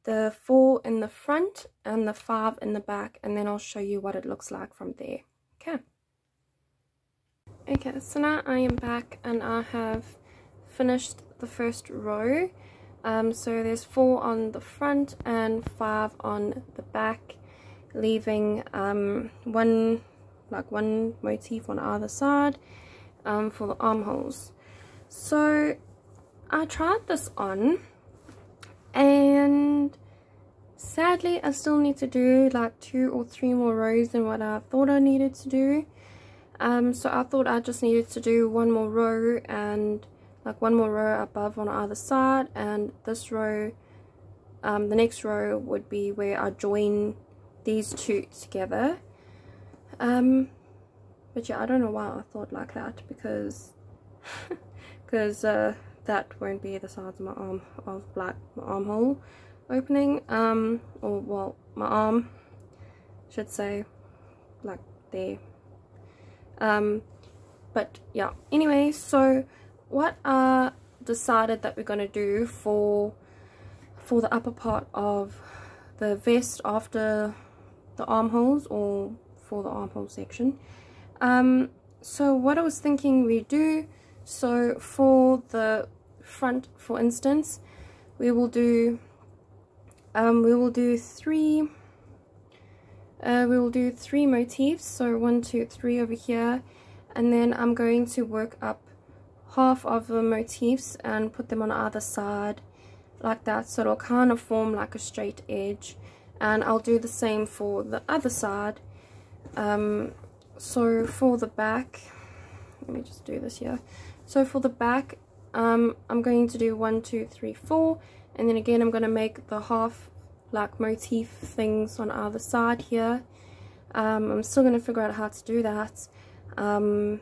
the four in the front and the five in the back and then I'll show you what it looks like from there. Okay. Okay so now I am back and I have finished the first row. Um, so there's four on the front and five on the back leaving um, one like one motif on either side um, for the armholes. So I tried this on and sadly I still need to do like two or three more rows than what I thought I needed to do. Um, so I thought I just needed to do one more row and like one more row above on either side and this row um, the next row would be where I join these two together. Um, but yeah I don't know why I thought like that because because uh, that won't be the size of my arm of black my armhole opening um or well my arm should say like there. Um but yeah anyway so what I decided that we're going to do for for the upper part of the vest after the armholes or for the armhole section um so what I was thinking we do so for the front for instance we will do um, we will do three uh, we will do three motifs. So one two three over here. And then I'm going to work up half of the motifs and put them on either side like that. So it'll kind of form like a straight edge. And I'll do the same for the other side. Um, so for the back let me just do this here. So for the back um, I'm going to do one two three four and then again I'm going to make the half like motif things on either side here. Um, I'm still going to figure out how to do that. Um,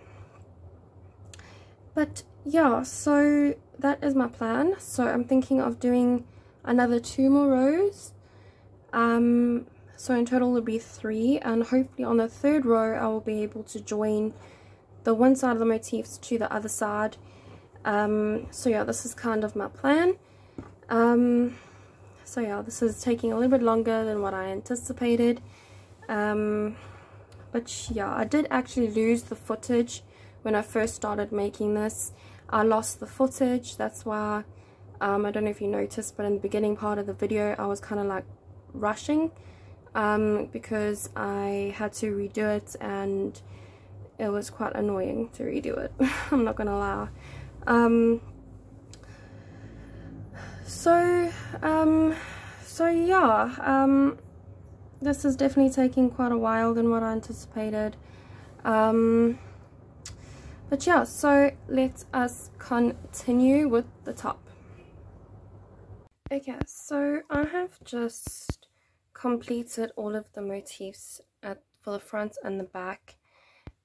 but yeah so that is my plan. So I'm thinking of doing another two more rows. Um, so in total will be three and hopefully on the third row I will be able to join the one side of the motifs to the other side. Um, so yeah this is kind of my plan. Um, so yeah this is taking a little bit longer than what I anticipated. Um, but yeah I did actually lose the footage when I first started making this. I lost the footage that's why um, I don't know if you noticed but in the beginning part of the video I was kind of like rushing um, because I had to redo it and it was quite annoying to redo it I'm not gonna lie. Um, so um so yeah um this is definitely taking quite a while than what i anticipated. Um but yeah so let us continue with the top. Okay so i have just completed all of the motifs at for the front and the back.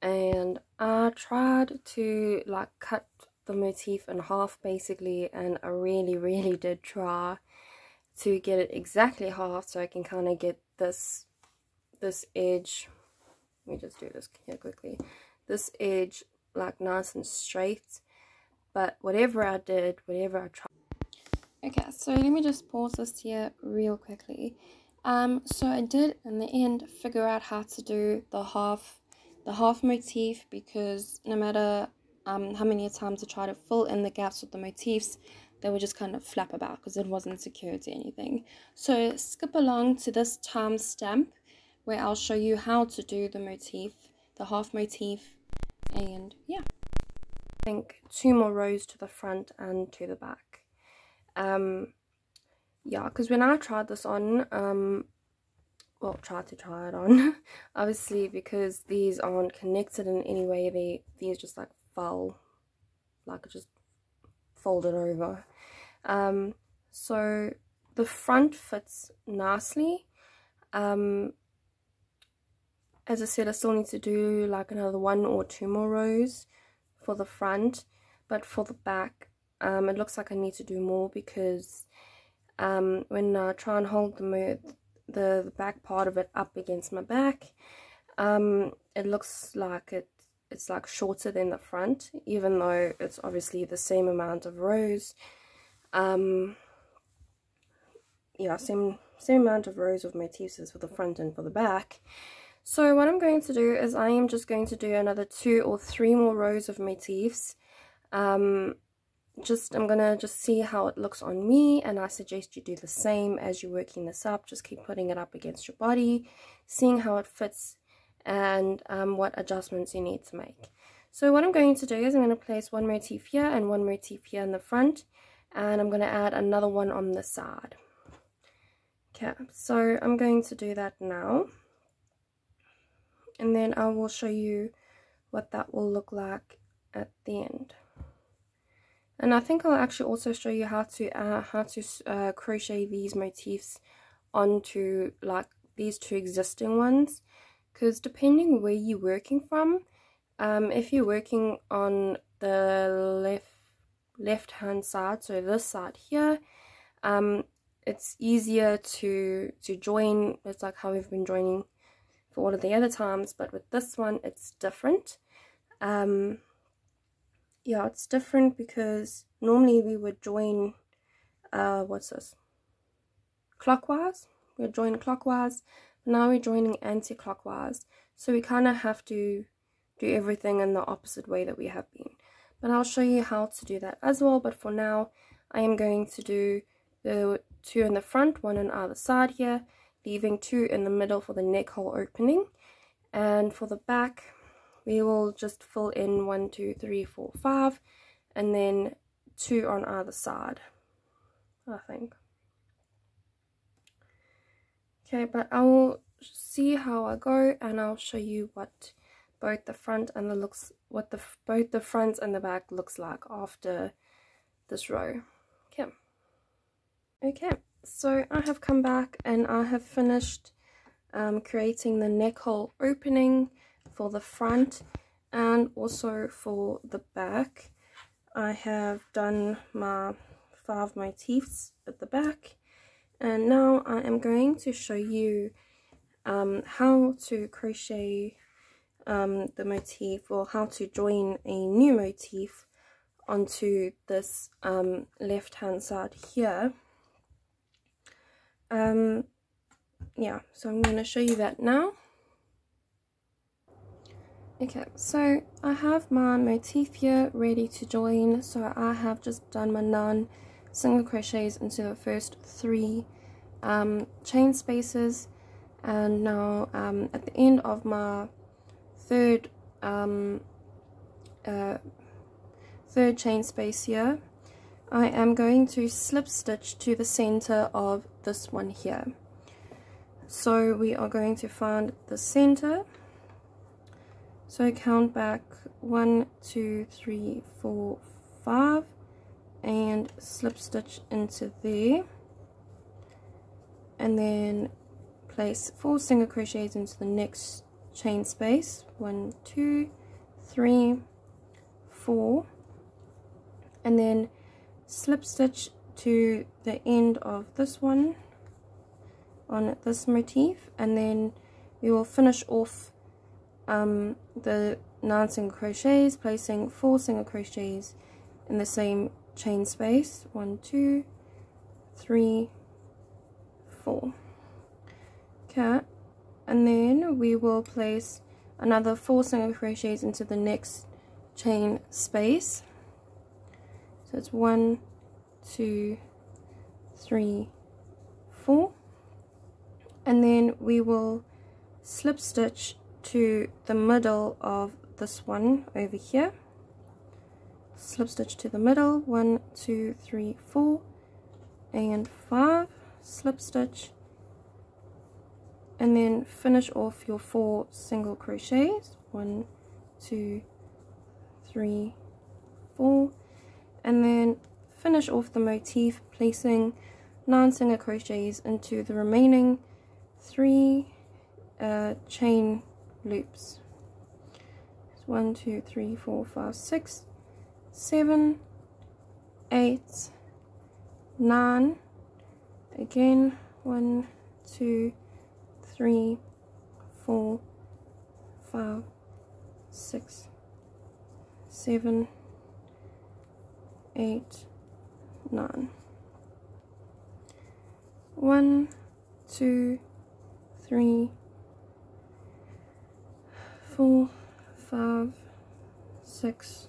And i tried to like cut the motif in half basically and I really really did try to get it exactly half so I can kind of get this this edge. Let me just do this here quickly. This edge like nice and straight but whatever I did whatever I tried okay so let me just pause this here real quickly um so I did in the end figure out how to do the half the half motif because no matter um, how many times I tried to fill in the gaps with the motifs, they would just kind of flap about because it wasn't secure to anything. So skip along to this time stamp where I'll show you how to do the motif, the half motif, and yeah. I think two more rows to the front and to the back. Um, yeah, because when I tried this on, um, well, tried to try it on, obviously because these aren't connected in any way, they these just like fold like just folded over. Um, so the front fits nicely. Um, as I said I still need to do like another one or two more rows for the front but for the back um, it looks like I need to do more because um, when I try and hold the, the, the back part of it up against my back um, it looks like it it's like shorter than the front even though it's obviously the same amount of rows. Um yeah same same amount of rows of motifs for the front and for the back. So what I'm going to do is I am just going to do another two or three more rows of motifs um just I'm gonna just see how it looks on me and I suggest you do the same as you're working this up just keep putting it up against your body seeing how it fits and um, what adjustments you need to make. So what I'm going to do is I'm going to place one motif here and one motif here in the front and I'm going to add another one on the side. Okay, so I'm going to do that now and then I will show you what that will look like at the end. And I think I'll actually also show you how to uh, how to uh, crochet these motifs onto like these two existing ones. Because depending where you're working from um, if you're working on the left left hand side so this side here um, it's easier to to join. It's like how we've been joining for all of the other times but with this one it's different. Um, yeah it's different because normally we would join uh, what's this? Clockwise? We would join clockwise now we're joining anti-clockwise. So we kind of have to do everything in the opposite way that we have been. But I'll show you how to do that as well but for now I am going to do the two in the front one on either side here leaving two in the middle for the neck hole opening. And for the back we will just fill in one two three four five and then two on either side I think. Okay but I will see how I go and I'll show you what both the front and the looks what the both the front and the back looks like after this row. Okay. Okay so I have come back and I have finished um, creating the neck hole opening for the front and also for the back. I have done my five motifs at the back. And now I am going to show you um, how to crochet um, the motif or how to join a new motif onto this um, left hand side here. Um, yeah so I'm going to show you that now okay so I have my motif here ready to join. So I have just done my nine single crochets into the first three um, chain spaces. And now um, at the end of my third um, uh, third chain space here I am going to slip stitch to the center of this one here. So we are going to find the center so I count back one two three four five and slip stitch into there. And then place four single crochets into the next chain space. One two three four. And then slip stitch to the end of this one on this motif. And then we will finish off um, the nine single crochets placing four single crochets in the same chain space. One two three four. Okay. And then we will place another four single crochets into the next chain space. So it's one two three four. And then we will slip stitch to the middle of this one over here. Slip stitch to the middle. One two three four and five. Slip stitch. And then finish off your four single crochets. One two three four. And then finish off the motif placing nine single crochets into the remaining three uh, chain loops one two three four five six seven eight nine again one two three, four, five, six, seven, eight, nine. One, two, three, four, five, six,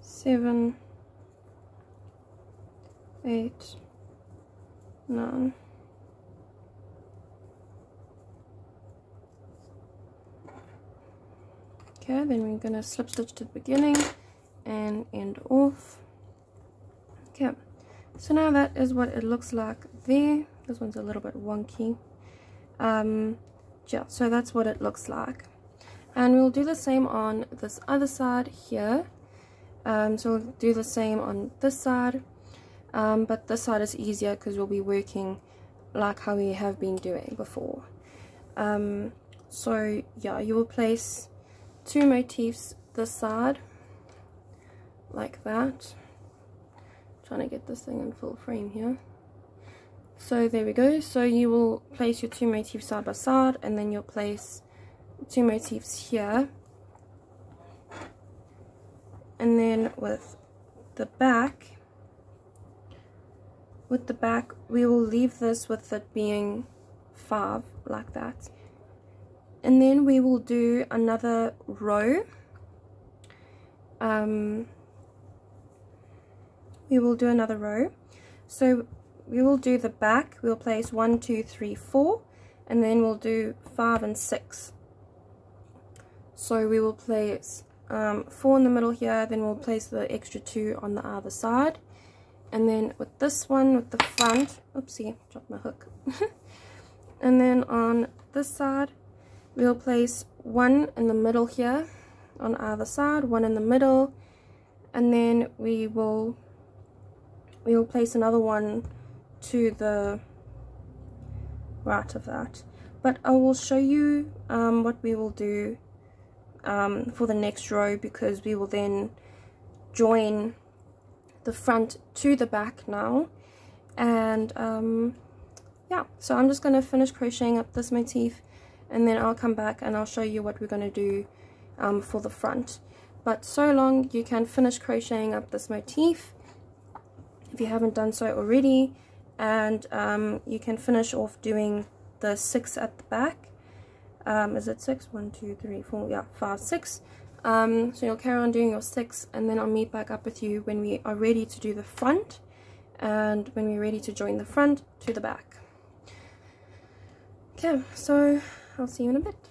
seven, eight, none. Okay, then we're going to slip stitch to the beginning and end off. Okay, so now that is what it looks like there. This one's a little bit wonky. Um, yeah, so that's what it looks like. And we'll do the same on this other side here. Um, so we'll do the same on this side um, but this side is easier because we'll be working like how we have been doing before um, so yeah you will place two motifs this side like that trying to get this thing in full frame here so there we go. So you will place your two motifs side by side and then you'll place two motifs here. And then with the back with the back we will leave this with it being five like that. And then we will do another row. Um, we will do another row. So we will do the back. We'll place one two three four and then we'll do five and six. So we will place um, four in the middle here then we'll place the extra two on the other side. And then with this one with the front oopsie dropped my hook. And then on this side we'll place one in the middle here on either side one in the middle. And then we will we will place another one to the right of that. But I will show you um, what we will do um, for the next row because we will then join the front to the back now. And um, yeah so I'm just going to finish crocheting up this motif and then I'll come back and I'll show you what we're going to do um, for the front. But so long you can finish crocheting up this motif. If you haven't done so already and um, you can finish off doing the six at the back um, is it six? One, two, three, four, yeah, five, six. Um, so you'll carry on doing your six and then I'll meet back up with you when we are ready to do the front and when we're ready to join the front to the back. Okay, so I'll see you in a bit.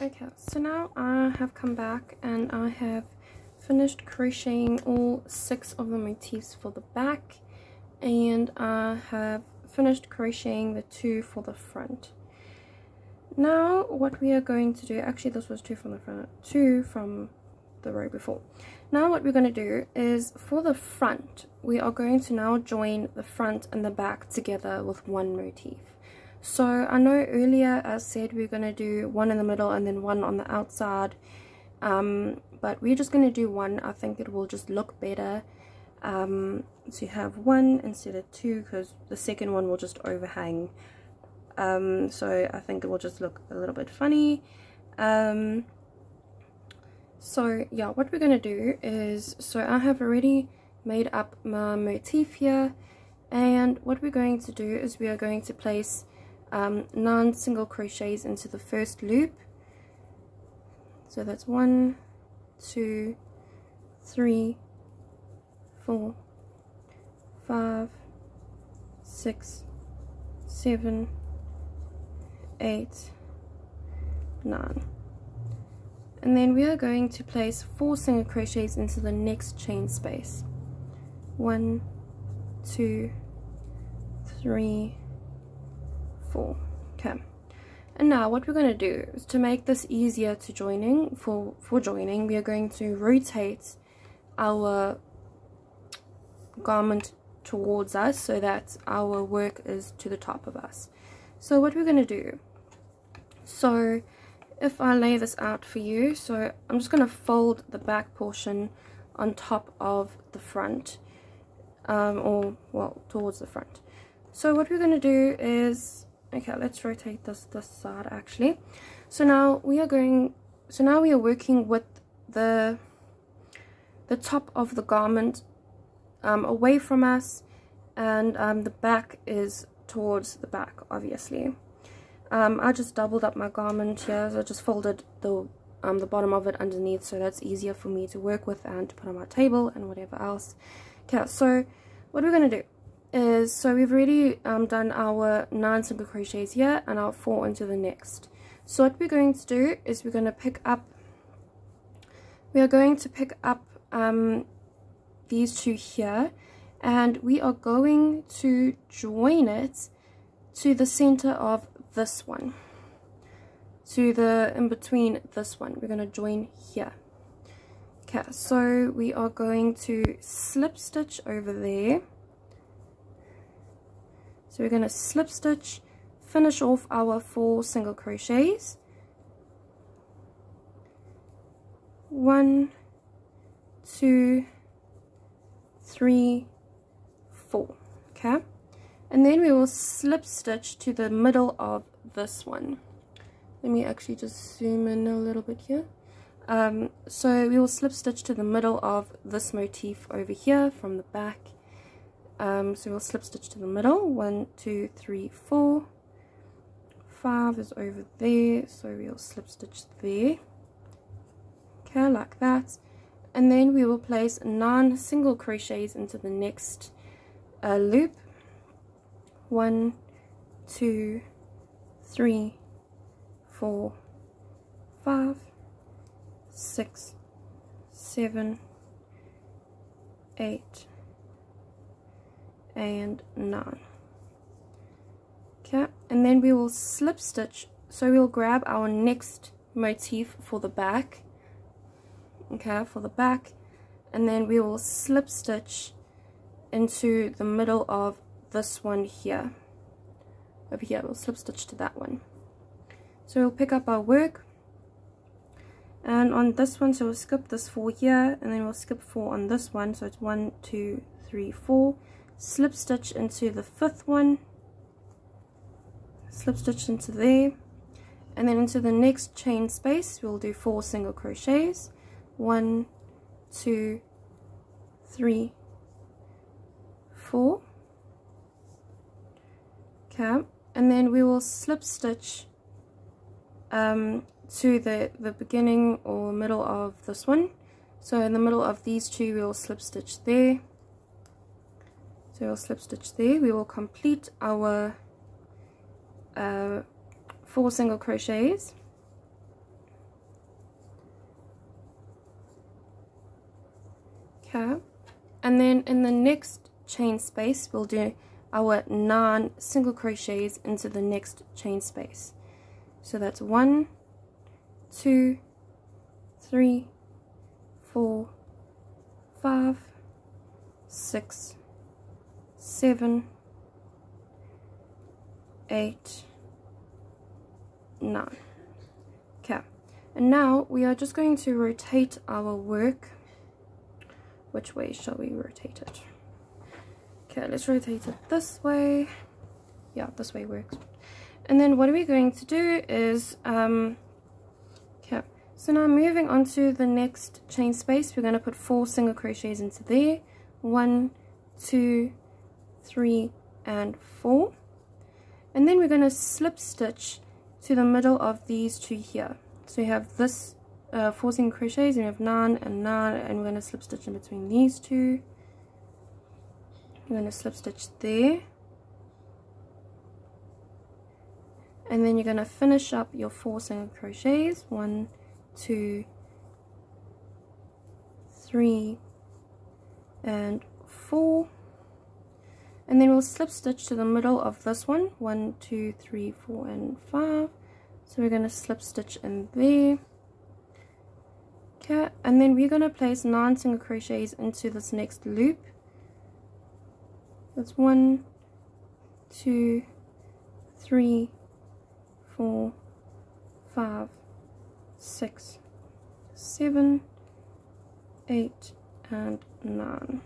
Okay, so now I have come back and I have finished crocheting all six of the motifs for the back and I have finished crocheting the two for the front. Now what we are going to do actually this was two from the front two from the row before. Now what we're going to do is for the front we are going to now join the front and the back together with one motif. So I know earlier I said we're going to do one in the middle and then one on the outside um, but we're just going to do one. I think it will just look better um, so you have one instead of two because the second one will just overhang. Um, so I think it will just look a little bit funny. Um, so yeah what we're gonna do is so I have already made up my motif here and what we're going to do is we are going to place um, nine single crochets into the first loop. So that's one two three four five six seven eight, nine. And then we are going to place four single crochets into the next chain space. One, two, three, four. Okay. And now what we're going to do is to make this easier to joining for for joining, we are going to rotate our garment towards us so that our work is to the top of us. So what we're going to do so if I lay this out for you so I'm just going to fold the back portion on top of the front um, or well towards the front so what we're going to do is okay let's rotate this this side actually so now we are going so now we are working with the the top of the garment um, away from us and um, the back is towards the back obviously um, I just doubled up my garment here, so I just folded the um, the bottom of it underneath so that's easier for me to work with and to put on my table and whatever else. Okay, so what we're going to do is, so we've already um, done our 9 single crochets here and our 4 into the next. So what we're going to do is we're going to pick up, we are going to pick up um, these two here and we are going to join it to the center of this one to the in between this one. We're going to join here. Okay so we are going to slip stitch over there. So we're going to slip stitch finish off our four single crochets. One two three four okay? And then we will slip stitch to the middle of this one. Let me actually just zoom in a little bit here. Um, so we will slip stitch to the middle of this motif over here from the back. Um, so we'll slip stitch to the middle. One two three four. Five is over there so we'll slip stitch there. Okay like that and then we will place nine single crochets into the next a loop. One two three four five six seven eight and nine. Okay and then we will slip stitch. So we'll grab our next motif for the back okay for the back. And then we will slip stitch into the middle of this one here. Over here we'll slip stitch to that one. So we'll pick up our work. And on this one so we'll skip this four here and then we'll skip four on this one. So it's one two three four. Slip stitch into the fifth one. Slip stitch into there. And then into the next chain space we'll do four single crochets one two three four. Okay. And then we will slip stitch um, to the the beginning or middle of this one. So in the middle of these two we'll slip stitch there. So we'll slip stitch there. We will complete our uh, four single crochets okay and then in the next chain space we'll do our nine single crochets into the next chain space. So that's one two three four five six seven eight nine. Okay. And now we are just going to rotate our work which way shall we rotate it? Okay let's rotate it this way. Yeah this way works. And then what are we going to do is um okay. So now moving on to the next chain space we're going to put four single crochets into there. One two three and four. And then we're going to slip stitch to the middle of these two here. So we have this uh, four single crochets and we have nine and nine and we're going to slip stitch in between these two. You're going to slip stitch there. And then you're going to finish up your four single crochets. One two three and four. And then we'll slip stitch to the middle of this one. One two three four and five. So we're going to slip stitch in there okay and then we're going to place nine single crochets into this next loop. That's one two three four five six seven eight and nine.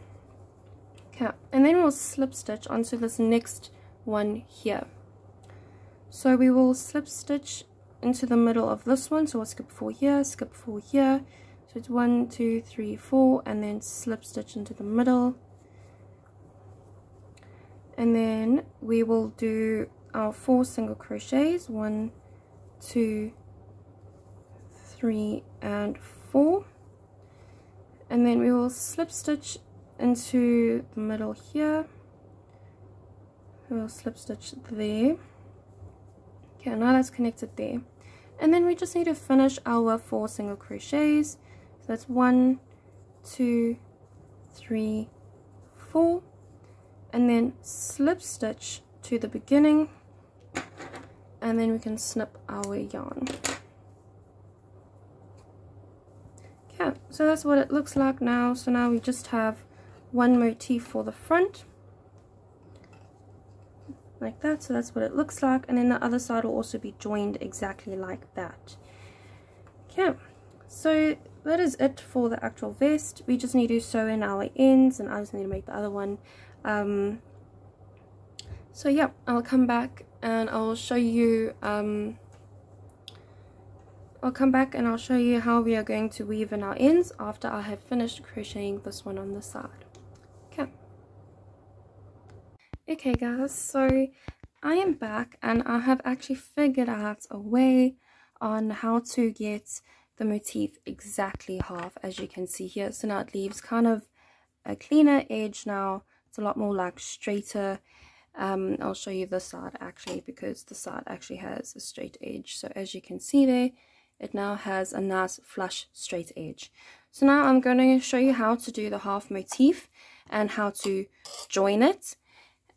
Okay and then we'll slip stitch onto this next one here. So we will slip stitch into the middle of this one. So we'll skip four here skip four here so it's one two three four and then slip stitch into the middle. And then we will do our four single crochets one two three and four. And then we will slip stitch into the middle here. We'll slip stitch there. Okay now that's connected there. And then we just need to finish our four single crochets so that's one two three four. And then slip stitch to the beginning. And then we can snip our yarn. Okay so that's what it looks like now. So now we just have one motif for the front. Like that so that's what it looks like. And then the other side will also be joined exactly like that. Okay so that is it for the actual vest. We just need to sew in our ends and I just need to make the other one. Um, so yeah I'll come back and I'll show you um, I'll come back and I'll show you how we are going to weave in our ends after I have finished crocheting this one on the side. Okay. Okay guys so I am back and I have actually figured out a way on how to get the motif exactly half as you can see here. So now it leaves kind of a cleaner edge now. It's a lot more like straighter. Um, I'll show you the side actually because the side actually has a straight edge. So as you can see there it now has a nice flush straight edge. So now I'm going to show you how to do the half motif and how to join it.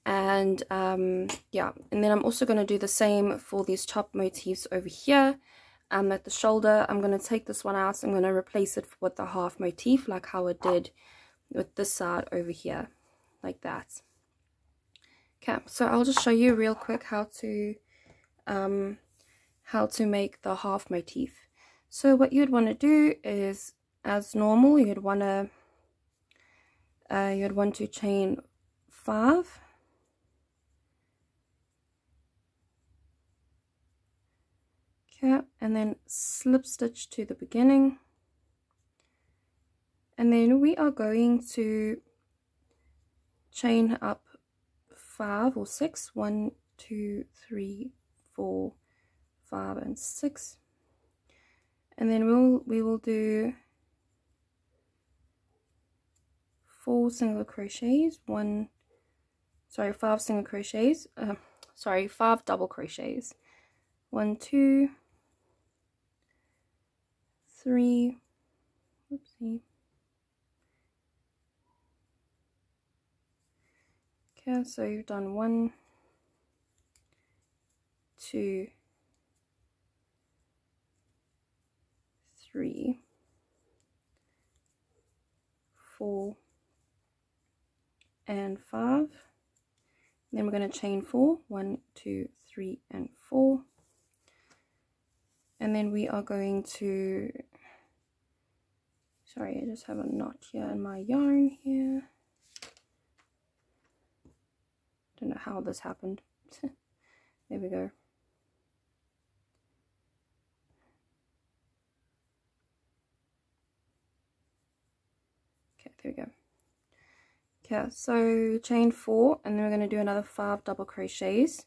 And um, yeah and then I'm also going to do the same for these top motifs over here um, at the shoulder. I'm going to take this one out. I'm going to replace it with the half motif like how it did with this side over here like that. Okay so I'll just show you real quick how to um, how to make the half motif. So what you'd want to do is as normal you'd want to uh, you'd want to chain five okay and then slip stitch to the beginning. And then we are going to chain up five or six. One two three four five and six. And then we'll we will do four single crochets. One sorry five single crochets. Uh, sorry five double crochets. One two three oopsie okay so you've done one two three four and five. Then we're going to chain four one two three and four. And then we are going to sorry I just have a knot here in my yarn here. Don't know how this happened. There we go. Okay there we go. Okay so chain four and then we're going to do another five double crochets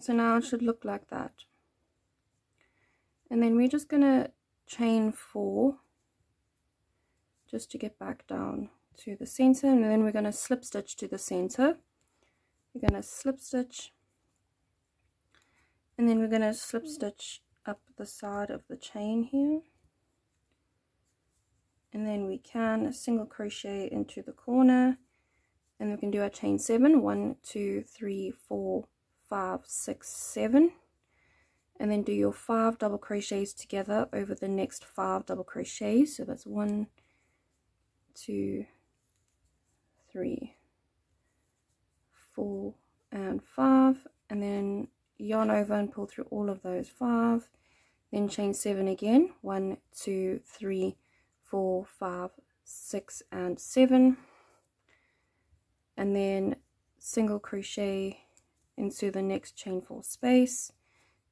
so now it should look like that. And then we're just gonna chain four just to get back down to the center and then we're going to slip stitch to the center. We're going to slip stitch and then we're going to slip stitch up the side of the chain here. And then we can single crochet into the corner and we can do our chain seven one two three four five six seven and then do your five double crochets together over the next five double crochets. So that's one two three four and five. And then yarn over and pull through all of those five. Then chain seven again. One two three four five six and seven. And then single crochet into the next chain four space.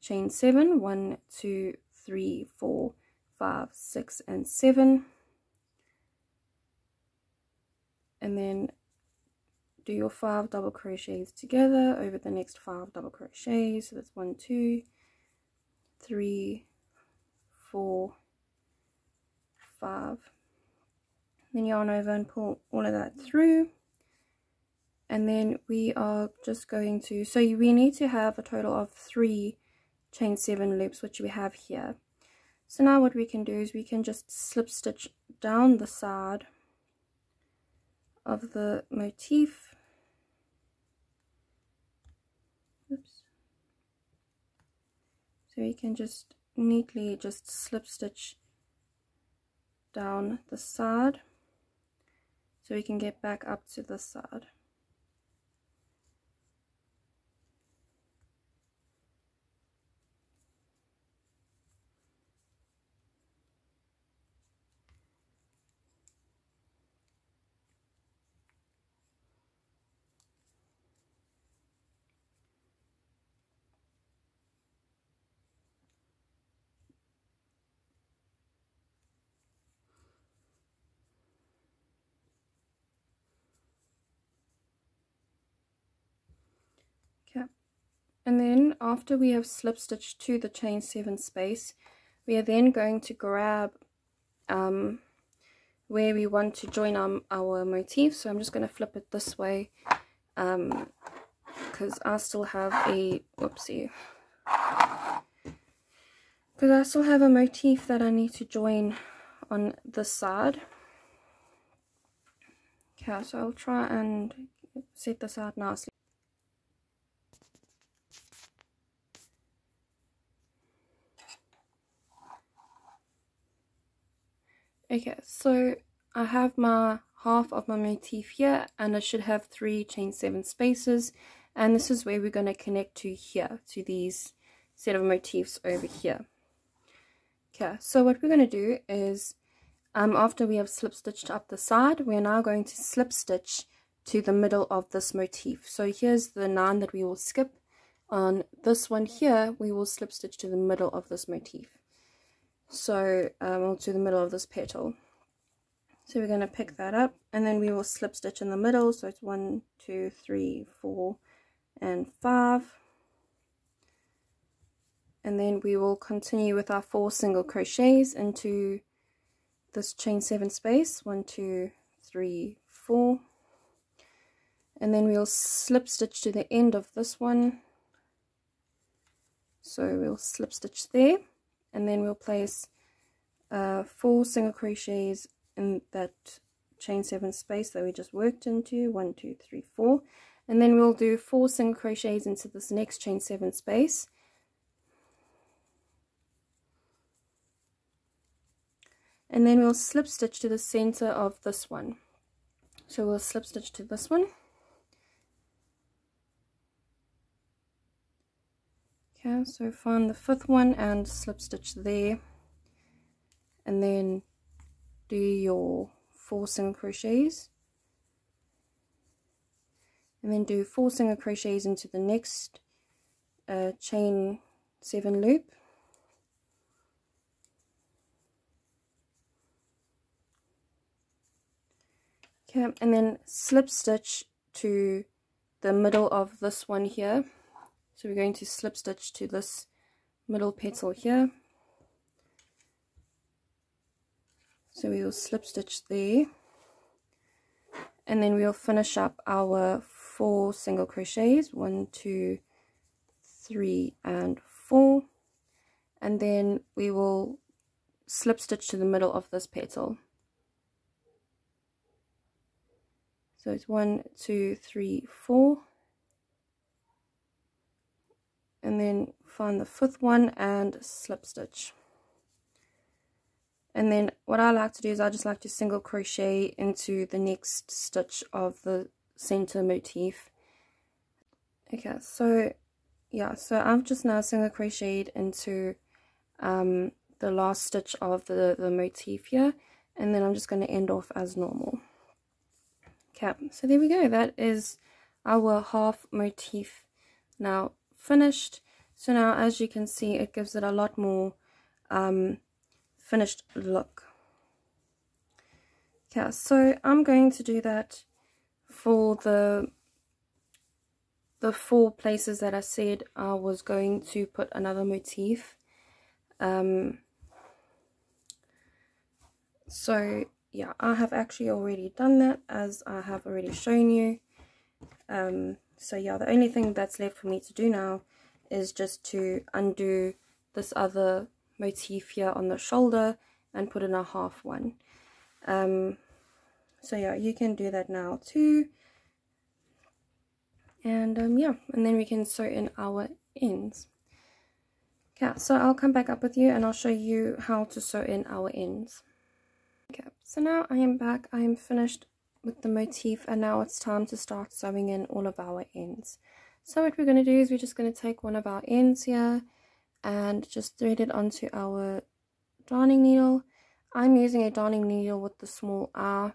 Chain seven one two three four five six and seven. And then do your five double crochets together over the next five double crochets. So that's one two three four five. Then yarn over and pull all of that through and then we are just going to so we need to have a total of three chain seven loops which we have here. So now what we can do is we can just slip stitch down the side of the motif. Oops. so we can just neatly just slip stitch down the side so we can get back up to the side and then after we have slip stitched to the chain 7 space we are then going to grab um, where we want to join our, our motif. So I'm just going to flip it this way because um, I still have a whoopsie. Because I still have a motif that I need to join on this side. Okay so I'll try and set this out nicely Okay, so I have my half of my motif here and I should have three chain seven spaces and this is where we're going to connect to here, to these set of motifs over here. Okay, so what we're going to do is um, after we have slip stitched up the side, we're now going to slip stitch to the middle of this motif. So here's the nine that we will skip. On this one here, we will slip stitch to the middle of this motif so um, we'll to the middle of this petal. So we're going to pick that up and then we will slip stitch in the middle. So it's one two three four and five. And then we will continue with our four single crochets into this chain seven space. One two three four. And then we'll slip stitch to the end of this one. So we'll slip stitch there and then we'll place uh, four single crochets in that chain seven space that we just worked into one two three four. And then we'll do four single crochets into this next chain seven space. And then we'll slip stitch to the center of this one. So we'll slip stitch to this one so find the fifth one and slip stitch there. And then do your four single crochets. And then do four single crochets into the next uh, chain seven loop. Okay and then slip stitch to the middle of this one here so we're going to slip stitch to this middle petal here. So we will slip stitch there. And then we'll finish up our four single crochets one two three and four. And then we will slip stitch to the middle of this petal. So it's one two three four and then find the fifth one and slip stitch. And then what I like to do is I just like to single crochet into the next stitch of the center motif. Okay so yeah so I've just now single crocheted into um, the last stitch of the, the motif here and then I'm just going to end off as normal. Okay so there we go. That is our half motif. Now finished. So now as you can see it gives it a lot more um, finished look. Yeah so I'm going to do that for the the four places that I said I was going to put another motif. Um, so yeah I have actually already done that as I have already shown you. Um, so yeah the only thing that's left for me to do now is just to undo this other motif here on the shoulder and put in a half one. Um, so yeah you can do that now too. And um, yeah and then we can sew in our ends. Okay so I'll come back up with you and I'll show you how to sew in our ends. Okay so now I am back. I am finished with the motif and now it's time to start sewing in all of our ends. So what we're going to do is we're just going to take one of our ends here and just thread it onto our darning needle. I'm using a darning needle with the small R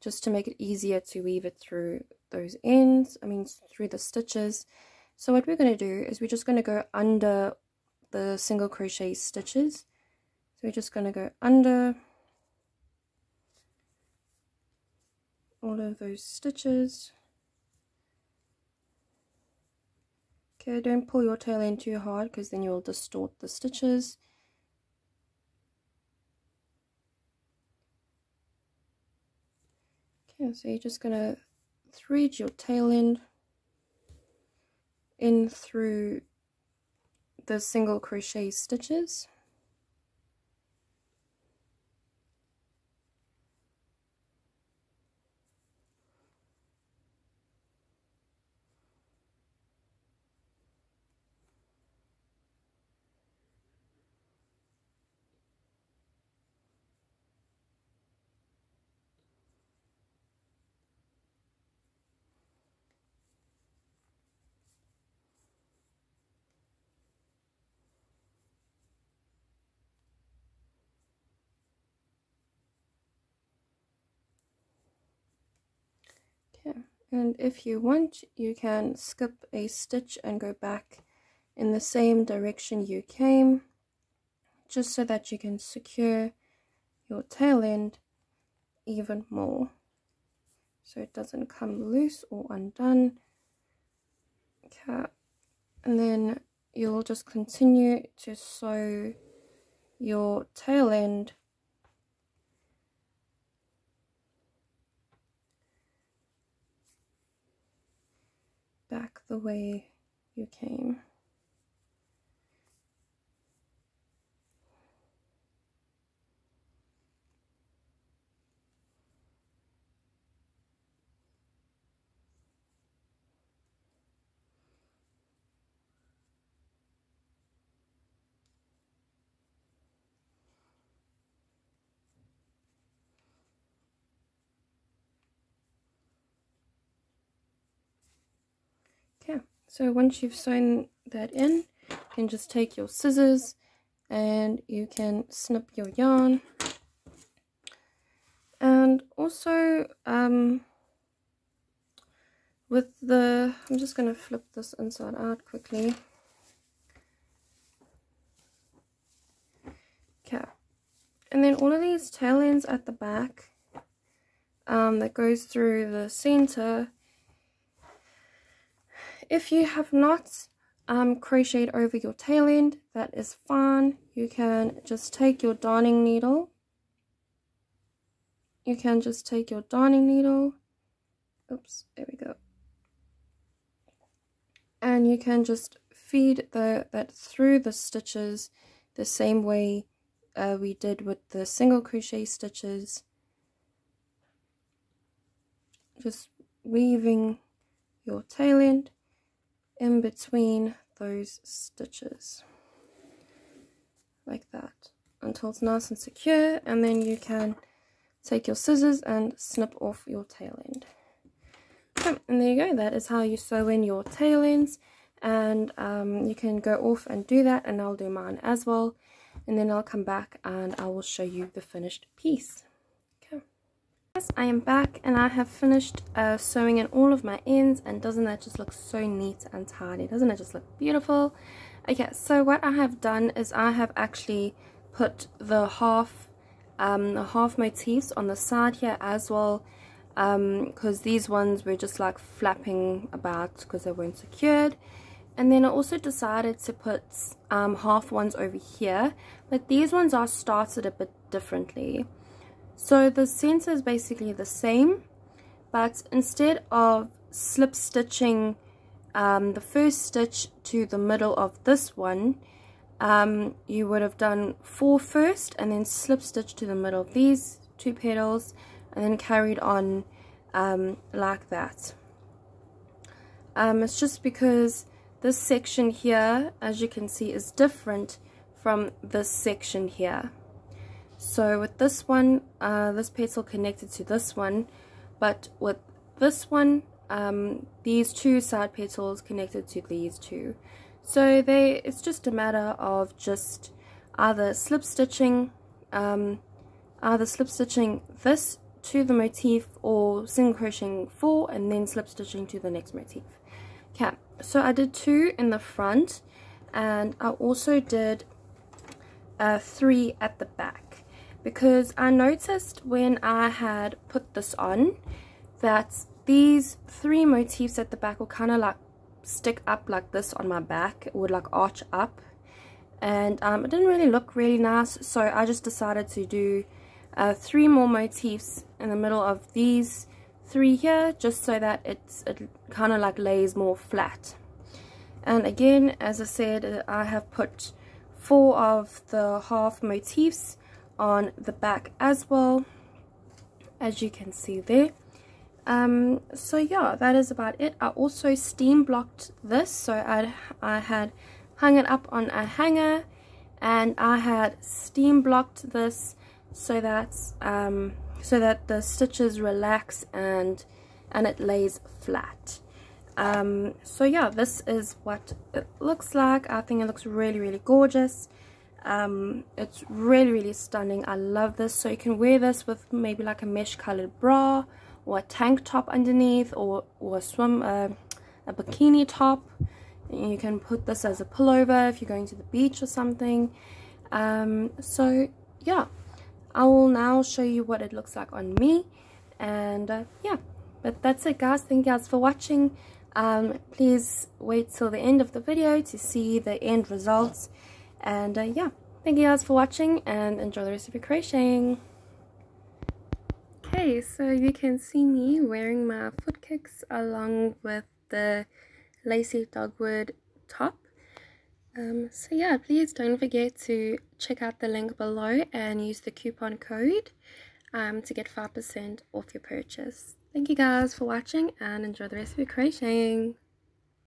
just to make it easier to weave it through those ends I mean through the stitches. So what we're going to do is we're just going to go under the single crochet stitches. So we're just going to go under all of those stitches Okay, don't pull your tail in too hard because then you'll distort the stitches. Okay, so you're just going to thread your tail end in through the single crochet stitches. Okay, and if you want, you can skip a stitch and go back in the same direction you came, just so that you can secure your tail end even more. So it doesn't come loose or undone. Okay, and then you'll just continue to sew your tail end back the way you came. Okay, so once you've sewn that in, you can just take your scissors and you can snip your yarn. And also, um, with the, I'm just going to flip this inside out quickly. Okay, and then all of these tail ends at the back um, that goes through the center if you have not um, crocheted over your tail end, that is fine. You can just take your darning needle. You can just take your darning needle. Oops, there we go. And you can just feed the that through the stitches the same way uh, we did with the single crochet stitches. Just weaving your tail end in between those stitches like that until it's nice and secure and then you can take your scissors and snip off your tail end. And there you go. That is how you sew in your tail ends and um, you can go off and do that and I'll do mine as well and then I'll come back and I will show you the finished piece Yes, I am back and I have finished uh, sewing in all of my ends and doesn't that just look so neat and tidy? Doesn't it just look beautiful? Okay, so what I have done is I have actually put the half um, the half motifs on the side here as well because um, these ones were just like flapping about because they weren't secured and then I also decided to put um, half ones over here but these ones are started a bit differently so the center is basically the same, but instead of slip stitching um, the first stitch to the middle of this one, um, you would have done four first and then slip stitch to the middle of these two petals and then carried on um, like that. Um, it's just because this section here, as you can see, is different from this section here. So with this one, uh, this petal connected to this one, but with this one, um, these two side petals connected to these two. So they, it's just a matter of just either slip stitching, um, either slip stitching this to the motif or single crocheting four and then slip stitching to the next motif. Okay, so I did two in the front and I also did uh, three at the back because I noticed when I had put this on that these three motifs at the back were kind of like stick up like this on my back. It would like arch up. And um, it didn't really look really nice so I just decided to do uh, three more motifs in the middle of these three here just so that it's it kind of like lays more flat. And again as I said I have put four of the half motifs on the back as well as you can see there. Um so yeah that is about it. I also steam blocked this so i i had hung it up on a hanger and i had steam blocked this so that um so that the stitches relax and and it lays flat. Um so yeah this is what it looks like. I think it looks really really gorgeous um it's really really stunning. I love this. So you can wear this with maybe like a mesh colored bra or a tank top underneath or or a swim uh, a bikini top. You can put this as a pullover if you're going to the beach or something. Um so yeah. I will now show you what it looks like on me. And uh, yeah. But that's it guys. Thank you guys for watching. Um, please wait till the end of the video to see the end results and uh, yeah thank you guys for watching and enjoy the rest of your crocheting okay so you can see me wearing my foot kicks along with the lacy dogwood top um, so yeah, please don't forget to check out the link below and use the coupon code um, to get 5% off your purchase. Thank you guys for watching and enjoy the rest of your crocheting.